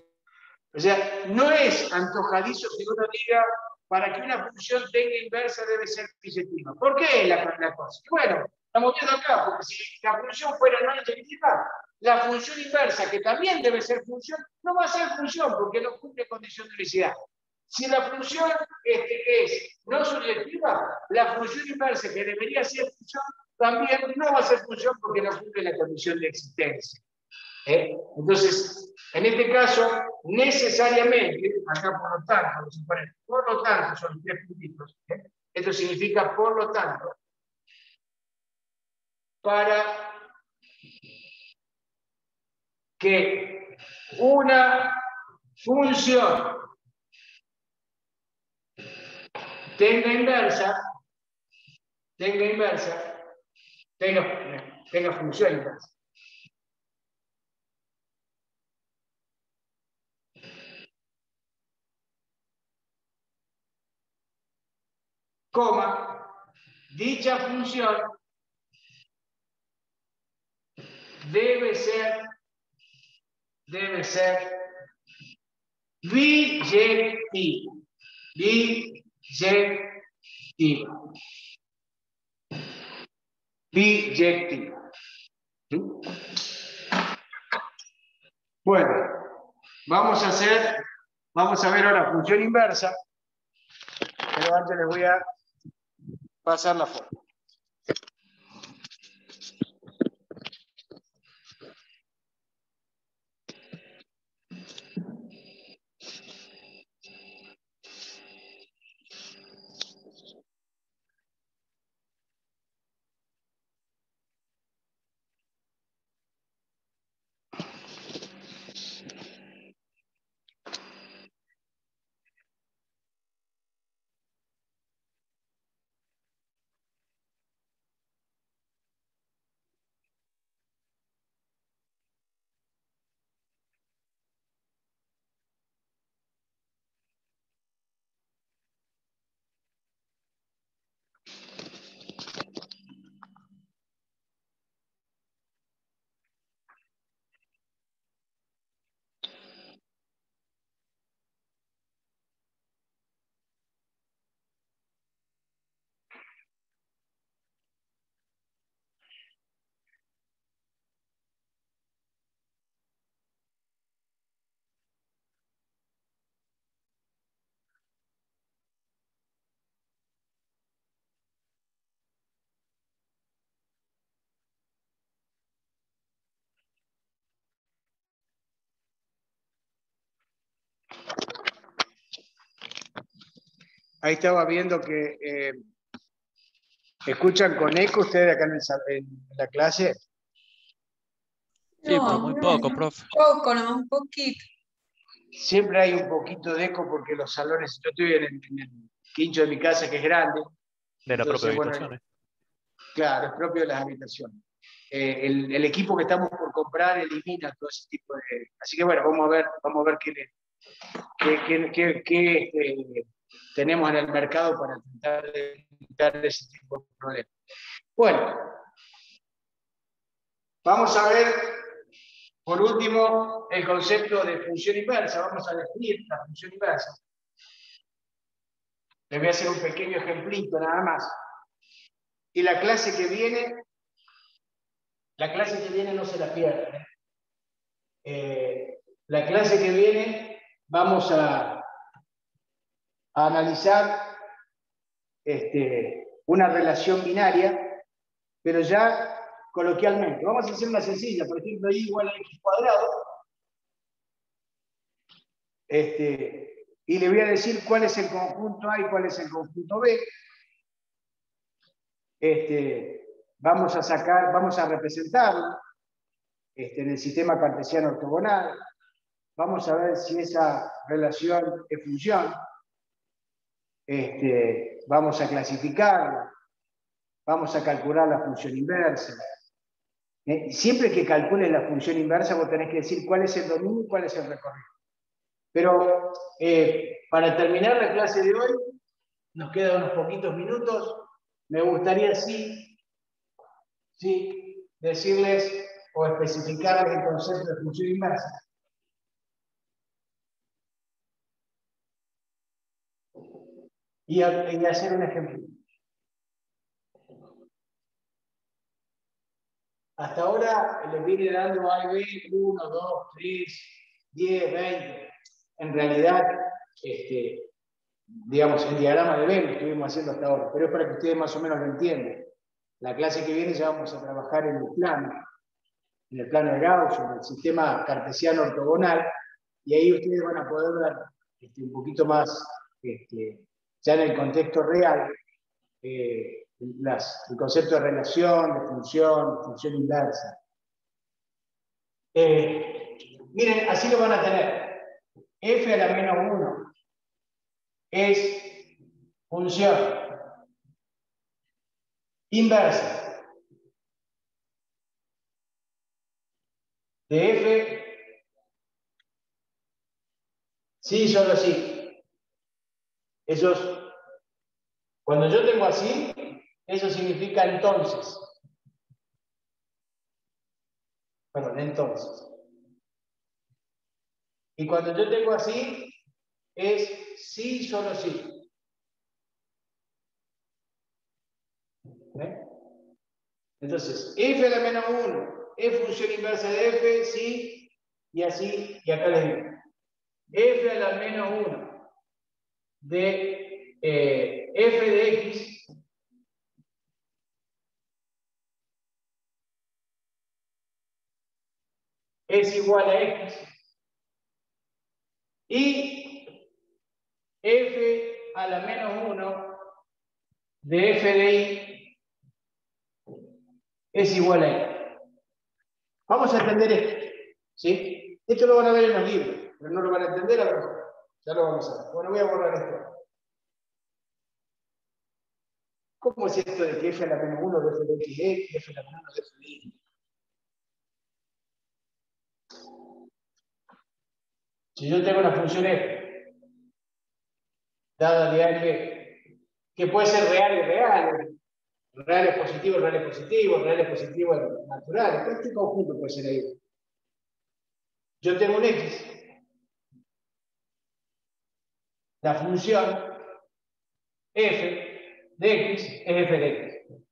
O sea, no es antojadizo que uno diga para que una función tenga inversa debe ser biyectiva. ¿Por qué la, la cosa? Bueno, estamos viendo acá, porque si la función fuera no inyectiva, la función inversa, que también debe ser función, no va a ser función porque no cumple condición de unicidad. Si la función este, es no subjetiva, la función inversa, que debería ser función, también no va a ser función porque no cumple la condición de existencia. ¿eh? Entonces, en este caso, necesariamente, acá por lo tanto, por lo tanto, son tres puntitos. ¿eh? Esto significa por lo tanto, para que una función tenga inversa, tenga inversa, tenga, tenga función inversa. Coma, dicha función debe ser, debe ser biyectiva. Biyectiva. Biyectiva. Bueno, vamos a hacer, vamos a ver ahora función inversa, pero antes les voy a pasar la forma. Ahí estaba viendo que eh, escuchan con eco ustedes acá en, la clase. Sí, pero muy poco, profe. Poco, nomás un poquito. Siempre hay un poquito de eco porque los salones, yo estoy en el, quincho de mi casa que es grande. De la propia habitación. claro, es propio de las habitaciones. Eh, el, equipo que estamos por comprar elimina todo ese tipo de. Así que bueno, vamos a ver, vamos a ver qué, qué, qué, este, tenemos en el mercado para tratar de evitar ese tipo de problemas. Bueno, vamos a ver por último el concepto de función inversa. Vamos a definir la función inversa. Les voy a hacer un pequeño ejemplito nada más. Y la clase que viene, la clase que viene no se la pierdan. ¿eh? Eh, la clase que viene vamos a a analizar este, una relación binaria, pero ya coloquialmente. Vamos a hacer una sencilla, por ejemplo, y igual a x cuadrado. Este, y le voy a decir cuál es el conjunto A y cuál es el conjunto B. Este, vamos a sacar, vamos a representarlo este, en el sistema cartesiano ortogonal. Vamos a ver si esa relación es función este, vamos a clasificarla, vamos a calcular la función inversa. Eh, siempre que calcules la función inversa, vos tenés que decir cuál es el dominio y cuál es el recorrido. Pero eh, para terminar la clase de hoy, nos quedan unos poquitos minutos, me gustaría sí, sí decirles o especificarles el concepto de función inversa. Y, hacer un ejemplo. Hasta ahora le vine dando A y B, 1, 2, 3, 10, 20. En realidad, este, digamos, el diagrama de B lo estuvimos haciendo hasta ahora, pero es para que ustedes más o menos lo entiendan. La clase que viene ya vamos a trabajar en el plano, en el plano de Gauss, en el sistema cartesiano ortogonal, y ahí ustedes van a poder ver este, un poquito más, este, ya en el contexto real, eh, el concepto de relación, de función, de función inversa. Eh, miren, así lo van a tener. f a la menos 1 es función inversa de f sí, solo sí. Esos, cuando yo tengo así, eso significa entonces. Perdón, entonces. Y cuando yo tengo así, es sí, solo sí. ¿Eh? Entonces, f a la menos 1 es función inversa de f, sí, y así, y acá le digo. f a la menos 1 de eh, f de x es igual a x y f a la menos 1 de f de y es igual a y. Vamos a entender esto. ¿sí? Esto lo van a ver en los libros, pero no lo van a entender a. Ya lo vamos a ver. Bueno, voy a borrar esto. ¿Cómo es esto de que f a la menos 1 de f de x f a la menos 1 de f de y? Si yo tengo una función f dada de A en B, que puede ser real y real, reales positivos, reales positivos, reales positivos naturales, este conjunto puede ser ahí. Yo tengo un x. La función f de x es f de x.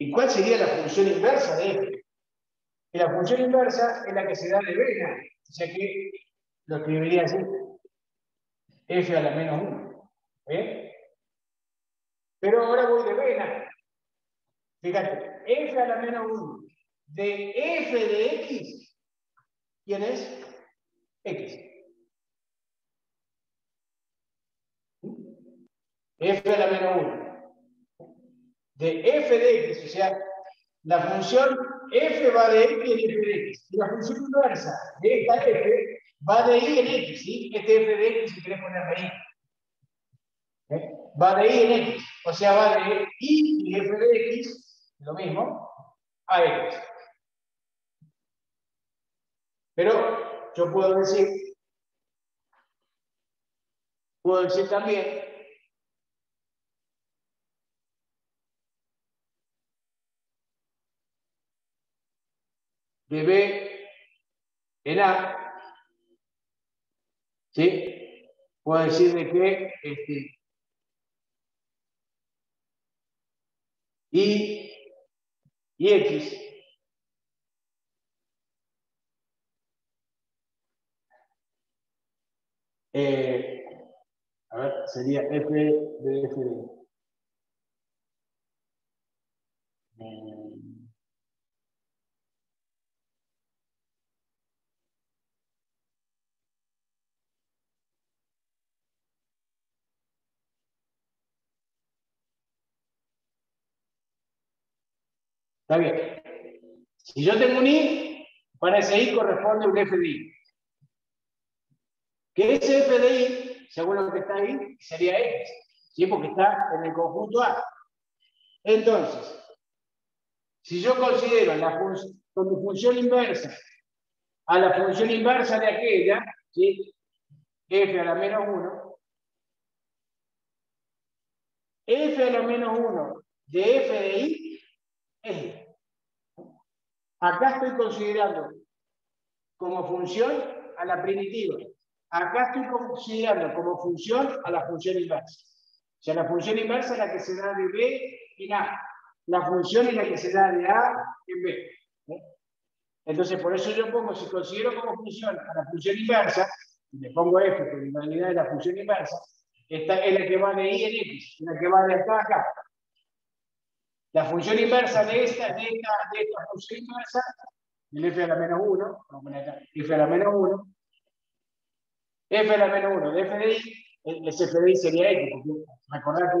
¿Y cuál sería la función inversa de f? La función inversa es la que se da de vena, o sea que lo escribiría así, f a la menos 1. ¿eh? Pero ahora voy de vena. Fíjate, f a la menos 1 de f de x, ¿quién es? x. f a la menos 1 de f de x, o sea, la función f va de x en f de x. Y la función inversa de esta f va de y en x, ¿sí? Este f de x, si querés ponerle ahí. ¿Eh? Va de y en x. O sea, va de y y f de x, lo mismo, a x. Pero yo puedo decir, puedo decir también de B en A, ¿sí? Puedo decir de que este, y, y X eh, a ver, sería F de F de Está bien. Si yo tengo un I, para ese I corresponde un FDI. Que ese FDI, según lo que está ahí, sería X. ¿sí? Porque está en el conjunto A. Entonces, si yo considero la como función inversa a la función inversa de aquella, ¿sí? f a la menos 1, f a la menos 1 de f de i Acá estoy considerando como función a la primitiva. Acá estoy considerando como función a la función inversa. O sea, la función inversa es la que se da de B en A. La función es la que se da de A en B. Entonces, por eso yo pongo, si considero como función a la función inversa, le pongo F por la de la función inversa, esta es la que va de I en X, la que va de acá a acá. La función inversa de esta, de esta, de esta función inversa, el f a la menos 1, f a la menos 1, f a la menos 1 de f de i, ese f de i sería x, porque recordad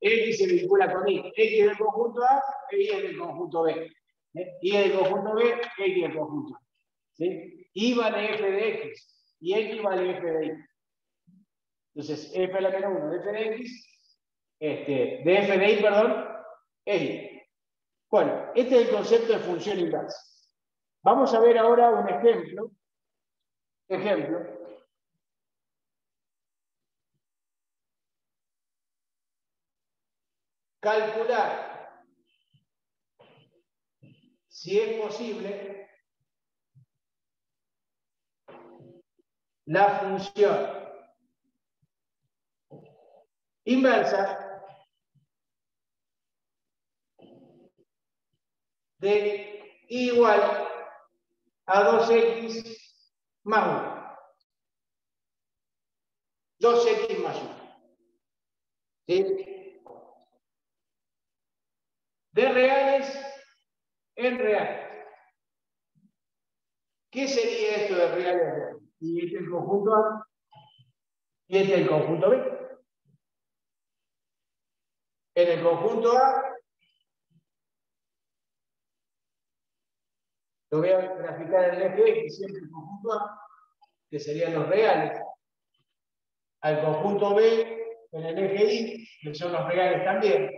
que x se vincula con i, x del conjunto A, y es del conjunto B. ¿eh? Y del conjunto B, x del conjunto A. ¿sí? I vale f de x, y x vale f de y. Entonces, f a la menos 1 de f de x, este, de f de y, perdón, Bueno, este es el concepto de función inversa. Vamos a ver ahora un ejemplo. Ejemplo. Calcular si es posible la función inversa de igual a 2x más 1. 2x más 1. ¿Sí? De reales en reales. ¿Qué sería esto de reales en reales? Y este es el conjunto A y este es el conjunto B. En el conjunto A, lo voy a graficar en el eje X, siempre el conjunto A, que serían los reales, al conjunto B en el eje Y, que son los reales también.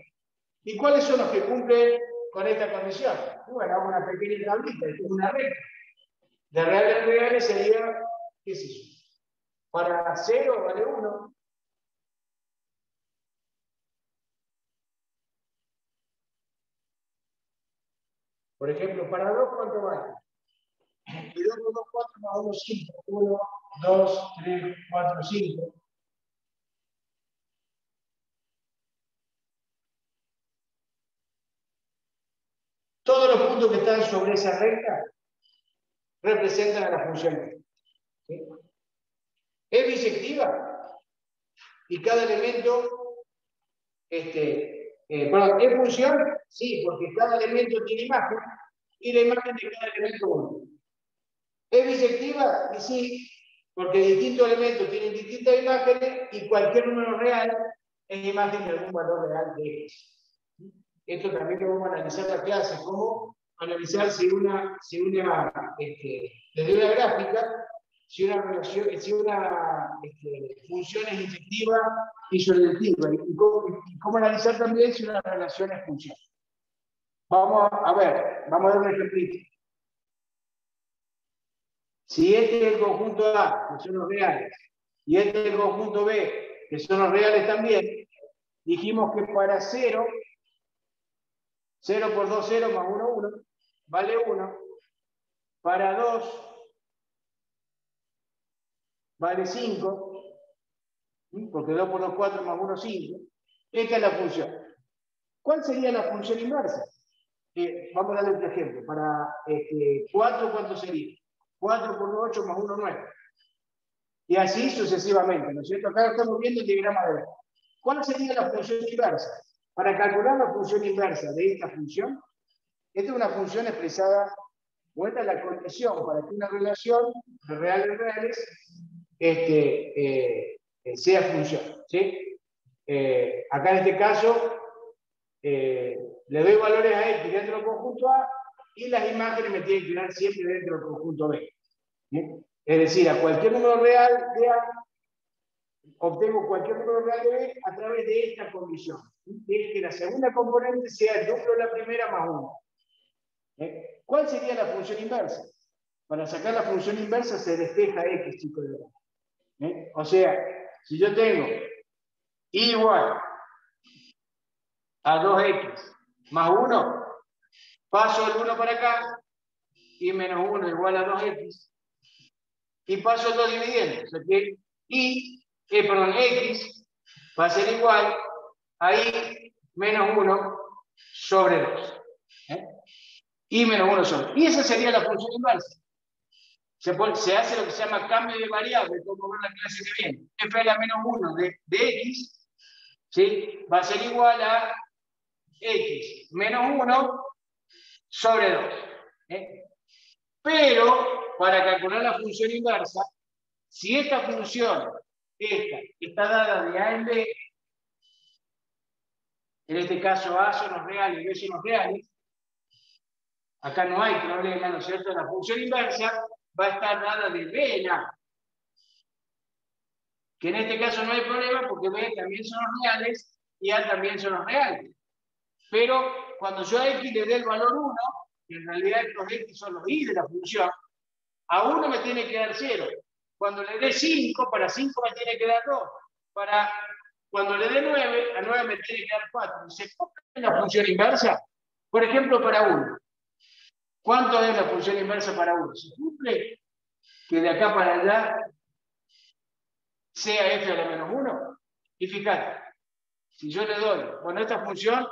¿Y cuáles son los que cumplen con esta condición? Bueno, hago una pequeña tablita, es una recta. De reales reales sería, ¿qué es eso? Para 0 vale 1, Por ejemplo, para 2, ¿cuánto vale? Y 2 por 2, 4 más 1, 5. 1, 2, 3, 4, 5. Todos los puntos que están sobre esa recta representan a la función. ¿Sí? Es bisectiva y cada elemento este, eh, perdón, ¿es función? Sí, porque cada elemento tiene imagen y la imagen de cada elemento único. ¿Es bisectiva? Y sí, porque distintos elementos tienen distintas imágenes y cualquier número real es imagen de algún valor real de X. Esto también lo vamos a analizar la clase, cómo analizar si una, si una este, desde una gráfica si una, relación, si una este, función es efectiva y isodentiva, y, cómo, analizar también si una relación es función. Vamos a ver, vamos a dar un ejemplo. Si este es el conjunto A, que son los reales, y este es el conjunto B, que son los reales también, dijimos que para 0, 0 por 2, 0 más 1, 1, vale 1. Para 2, vale 5, porque 2 por 2, 4 más 1, 5. Esta es la función. ¿Cuál sería la función inversa? Eh, vamos a darle otro ejemplo. Para este, 4, ¿cuánto sería? 4 por 2, 8 más 1, 9. Y así sucesivamente, ¿no es cierto? Acá estamos viendo el diagrama de ver. ¿Cuál sería la función inversa? Para calcular la función inversa de esta función, esta es una función expresada, o esta es la condición para que una relación de reales reales este, eh, sea función. ¿sí? Eh, acá en este caso, eh, le doy valores a X dentro del conjunto A y las imágenes me tienen que dar siempre dentro del conjunto B. Es decir, a cualquier número real de A, obtengo cualquier número real de B a través de esta condición. Es que la segunda componente sea el número de la primera más 1. ¿Cuál sería la función inversa? Para sacar la función inversa se despeja X, chicos. De ¿Eh? O sea, si yo tengo igual a 2x más 1, paso el 1 para acá y menos 1 igual a 2x y paso el 2 dividiendo. O sea que y, eh, perdón, x va a ser igual a y menos 1 sobre 2. ¿eh? Y menos 1 sobre. Y esa sería la función inversa se, hace lo que se llama cambio de variable, como ver la clase que viene. f a la menos 1 de, de x ¿sí? va a ser igual a x menos 1 sobre 2. ¿eh? Pero, para calcular la función inversa, si esta función, esta, está dada de a en b, en este caso a son los reales y b son los reales, acá no hay problema, ¿no es cierto? La función inversa va a estar dada de b en a. Que en este caso no hay problema porque b también son los reales y a también son los reales. Pero cuando yo a x le dé el valor 1, que en realidad estos x son los y de la función, a 1 me tiene que dar 0. Cuando le dé 5, para 5 me tiene que dar 2. Para, cuando le dé 9, a 9 me tiene que dar 4. ¿Se cumple la función inversa? Por ejemplo, para 1. ¿Cuánto es la función inversa para 1? ¿Se cumple que de acá para allá sea f a la menos 1? Y fíjate, si yo le doy, bueno, esta función,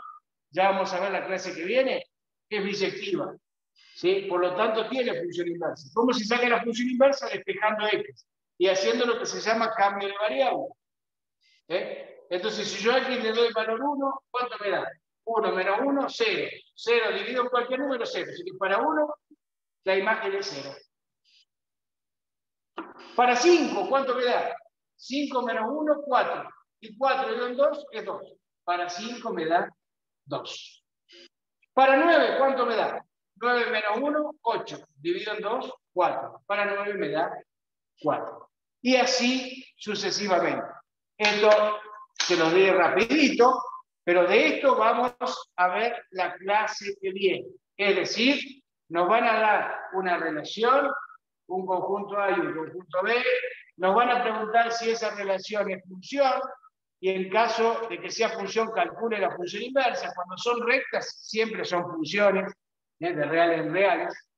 ya vamos a ver la clase que viene, es bisectiva. ¿sí? Por lo tanto, tiene función inversa. ¿Cómo se saca la función inversa? Despejando x y haciendo lo que se llama cambio de variable. ¿eh? Entonces, si yo aquí le doy valor 1, ¿cuánto me da? 1 menos 1, 0. 0 dividido en cualquier número, 0. Así que para 1, la imagen es 0. Para 5, ¿cuánto me da? 5 menos 1, 4. Y 4 dividido en 2 es 2. Para 5 me da 2. Para 9, ¿cuánto me da? 9 menos 1, 8. Dividido en 2, 4. Para 9 me da 4. Y así sucesivamente. Esto se los di rapidito, pero de esto vamos a ver la clase que viene. Es decir, nos van a dar una relación, un conjunto A y un conjunto B, nos van a preguntar si esa relación es función, y en caso de que sea función, calcule la función inversa. Cuando son rectas, siempre son funciones, ¿eh? de reales en reales,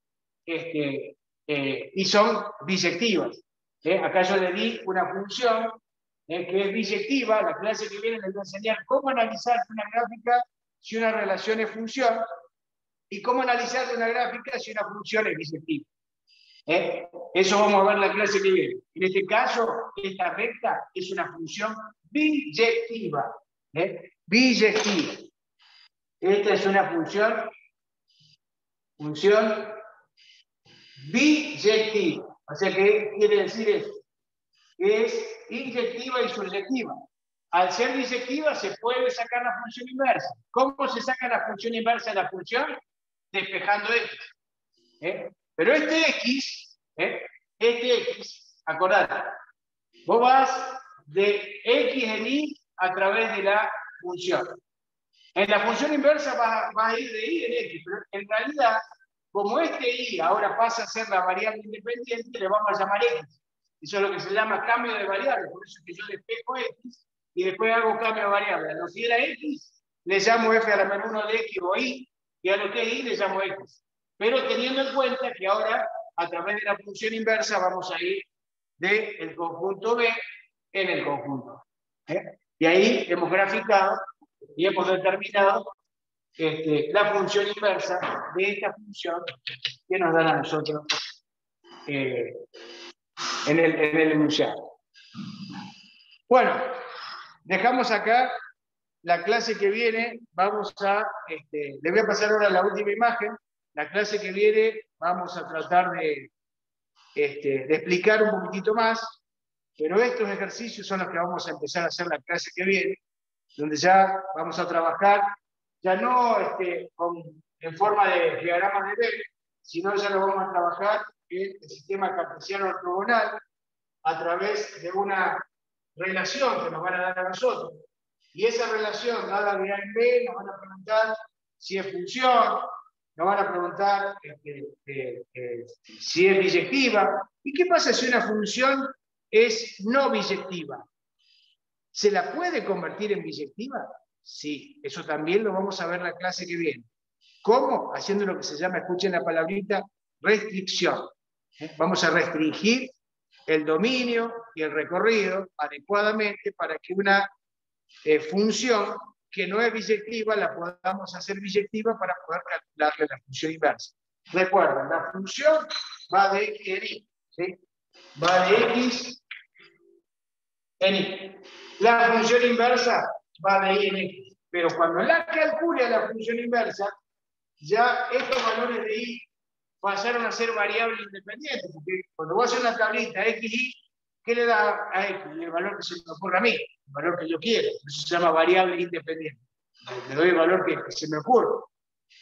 este, eh, y son bisectivas. ¿eh? Acá yo le di una función que es bisectiva, la clase que viene les voy a enseñar cómo analizar una gráfica si una relación es función, y cómo analizar una gráfica si una función es bisectiva. Eso vamos a ver la clase que viene. En este caso, esta recta es una función biyectiva. ¿eh? Biyectiva. Esta es una función, función biyectiva. O sea, ¿qué quiere decir eso? Que es inyectiva y surjectiva. Al ser biyectiva se puede sacar la función inversa. ¿Cómo se saca la función inversa de la función? Despejando x. ¿eh? Pero este x, ¿eh? este x, acordate, vos vas de x en y a través de la función. En la función inversa va, a ir de y en x, pero en realidad, como este y ahora pasa a ser la variable independiente, le vamos a llamar x. Eso es lo que se llama cambio de variable, por eso es que yo despejo x y después hago cambio de variable. A lo que era x, le llamo f a la menos 1 de x o y, y a lo que es y le llamo x. Pero teniendo en cuenta que ahora, a través de la función inversa, vamos a ir del conjunto B en el conjunto. ¿eh? Y ahí hemos graficado y hemos determinado este, la función inversa de esta función que nos dan a nosotros eh, en, el, en el enunciado. Bueno, dejamos acá la clase que viene. Vamos a, este, le voy a pasar ahora la última imagen. La clase que viene vamos a tratar de, este, de explicar un poquitito más pero estos ejercicios son los que vamos a empezar a hacer la clase que viene, donde ya vamos a trabajar, ya no este, en forma de diagramas de Bell, sino ya lo vamos a trabajar en el sistema cartesiano ortogonal a través de una relación que nos van a dar a nosotros. Y esa relación dada de A en B nos van a preguntar si es función, nos van a preguntar este, eh, eh, si es biyectiva. ¿Y qué pasa si una función es no biyectiva. ¿Se la puede convertir en biyectiva? Sí, eso también lo vamos a ver en la clase que viene. ¿Cómo? Haciendo lo que se llama, escuchen la palabrita, restricción. ¿Eh? Vamos a restringir el dominio y el recorrido adecuadamente para que una eh, función que no es biyectiva la podamos hacer biyectiva para poder calcularle la función inversa. Recuerden, la función va de x ¿sí? va de x en y. La función inversa va de y en x. Pero cuando la calcule a la función inversa, ya estos valores de i pasaron a ser variables independientes, porque cuando voy a hacer una tablita x, y, ¿qué le da a x? El valor que se me ocurre a mí, el valor que yo quiero. Eso se llama variable independiente. Le doy el valor que, se me ocurre.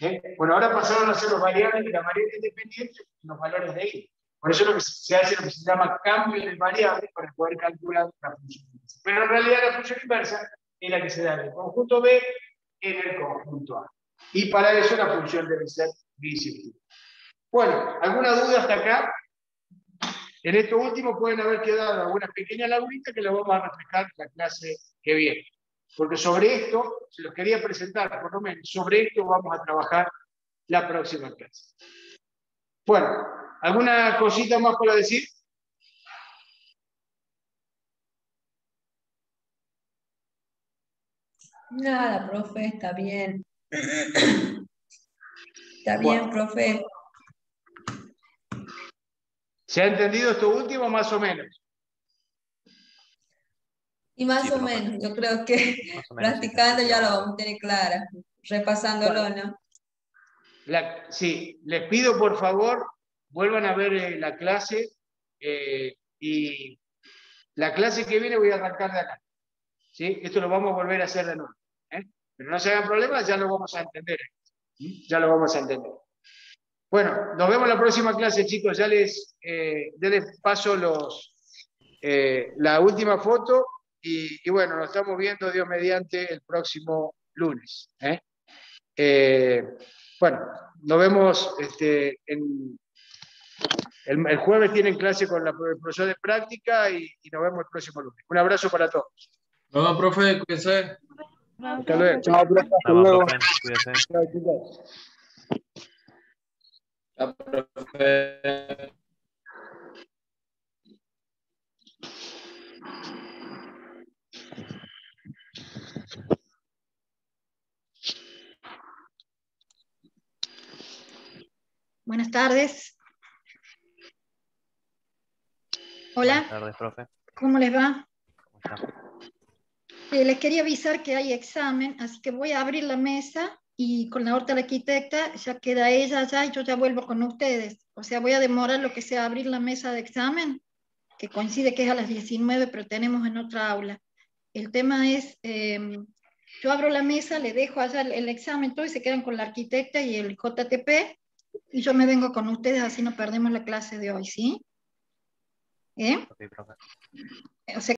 ¿eh? Bueno, ahora pasaron a ser los variables de la variable independiente los valores de i. Por eso lo que se hace lo que se llama cambio de variable para poder calcular la función inversa. Pero en realidad la función inversa es la que se da en el conjunto B en el conjunto A. Y para eso la función debe ser bisectiva. Bueno, ¿alguna duda hasta acá? En esto último pueden haber quedado algunas pequeñas lagunitas que las vamos a reflejar en la clase que viene. Porque sobre esto, se los quería presentar, por lo menos, sobre esto vamos a trabajar la próxima clase. Bueno, ¿alguna cosita más para decir? Nada, profe, está bien. Está bien, profe. ¿Se ha entendido esto último más o menos? Y más o menos, yo creo que practicando ya lo vamos a tener clara, repasándolo, ¿no? sí, les pido por favor, vuelvan a ver eh, la clase eh, y la clase que viene voy a arrancar de acá. ¿sí? Esto lo vamos a volver a hacer de nuevo. ¿eh? Pero no se hagan problemas, ya lo vamos a entender. Ya lo vamos a entender. Bueno, nos vemos en la próxima clase, chicos. Ya les, eh, paso los, eh, la última foto y, bueno, nos estamos viendo, Dios mediante, el próximo lunes. ¿eh? bueno, nos vemos este, en, el, jueves tienen clase con la, el profesor de práctica y, nos vemos el próximo lunes. Un abrazo para todos. Nos profe, cuídense. Hasta luego. Chao, profe. Hasta luego. Chao, chicos. Buenas tardes. Hola. Buenas tardes, profe. ¿Cómo les va? Eh, les quería avisar que hay examen, así que voy a abrir la mesa y con la horta la arquitecta ya queda ella allá y yo ya vuelvo con ustedes. O sea, voy a demorar lo que sea abrir la mesa de examen, que coincide que es a las 19, pero tenemos en otra aula. El tema es, em, yo abro la mesa, le dejo allá el, examen, todo y se quedan con la arquitecta y el JTP, y yo me vengo con ustedes, así no perdemos la clase de hoy, ¿sí? ¿Eh? O sea,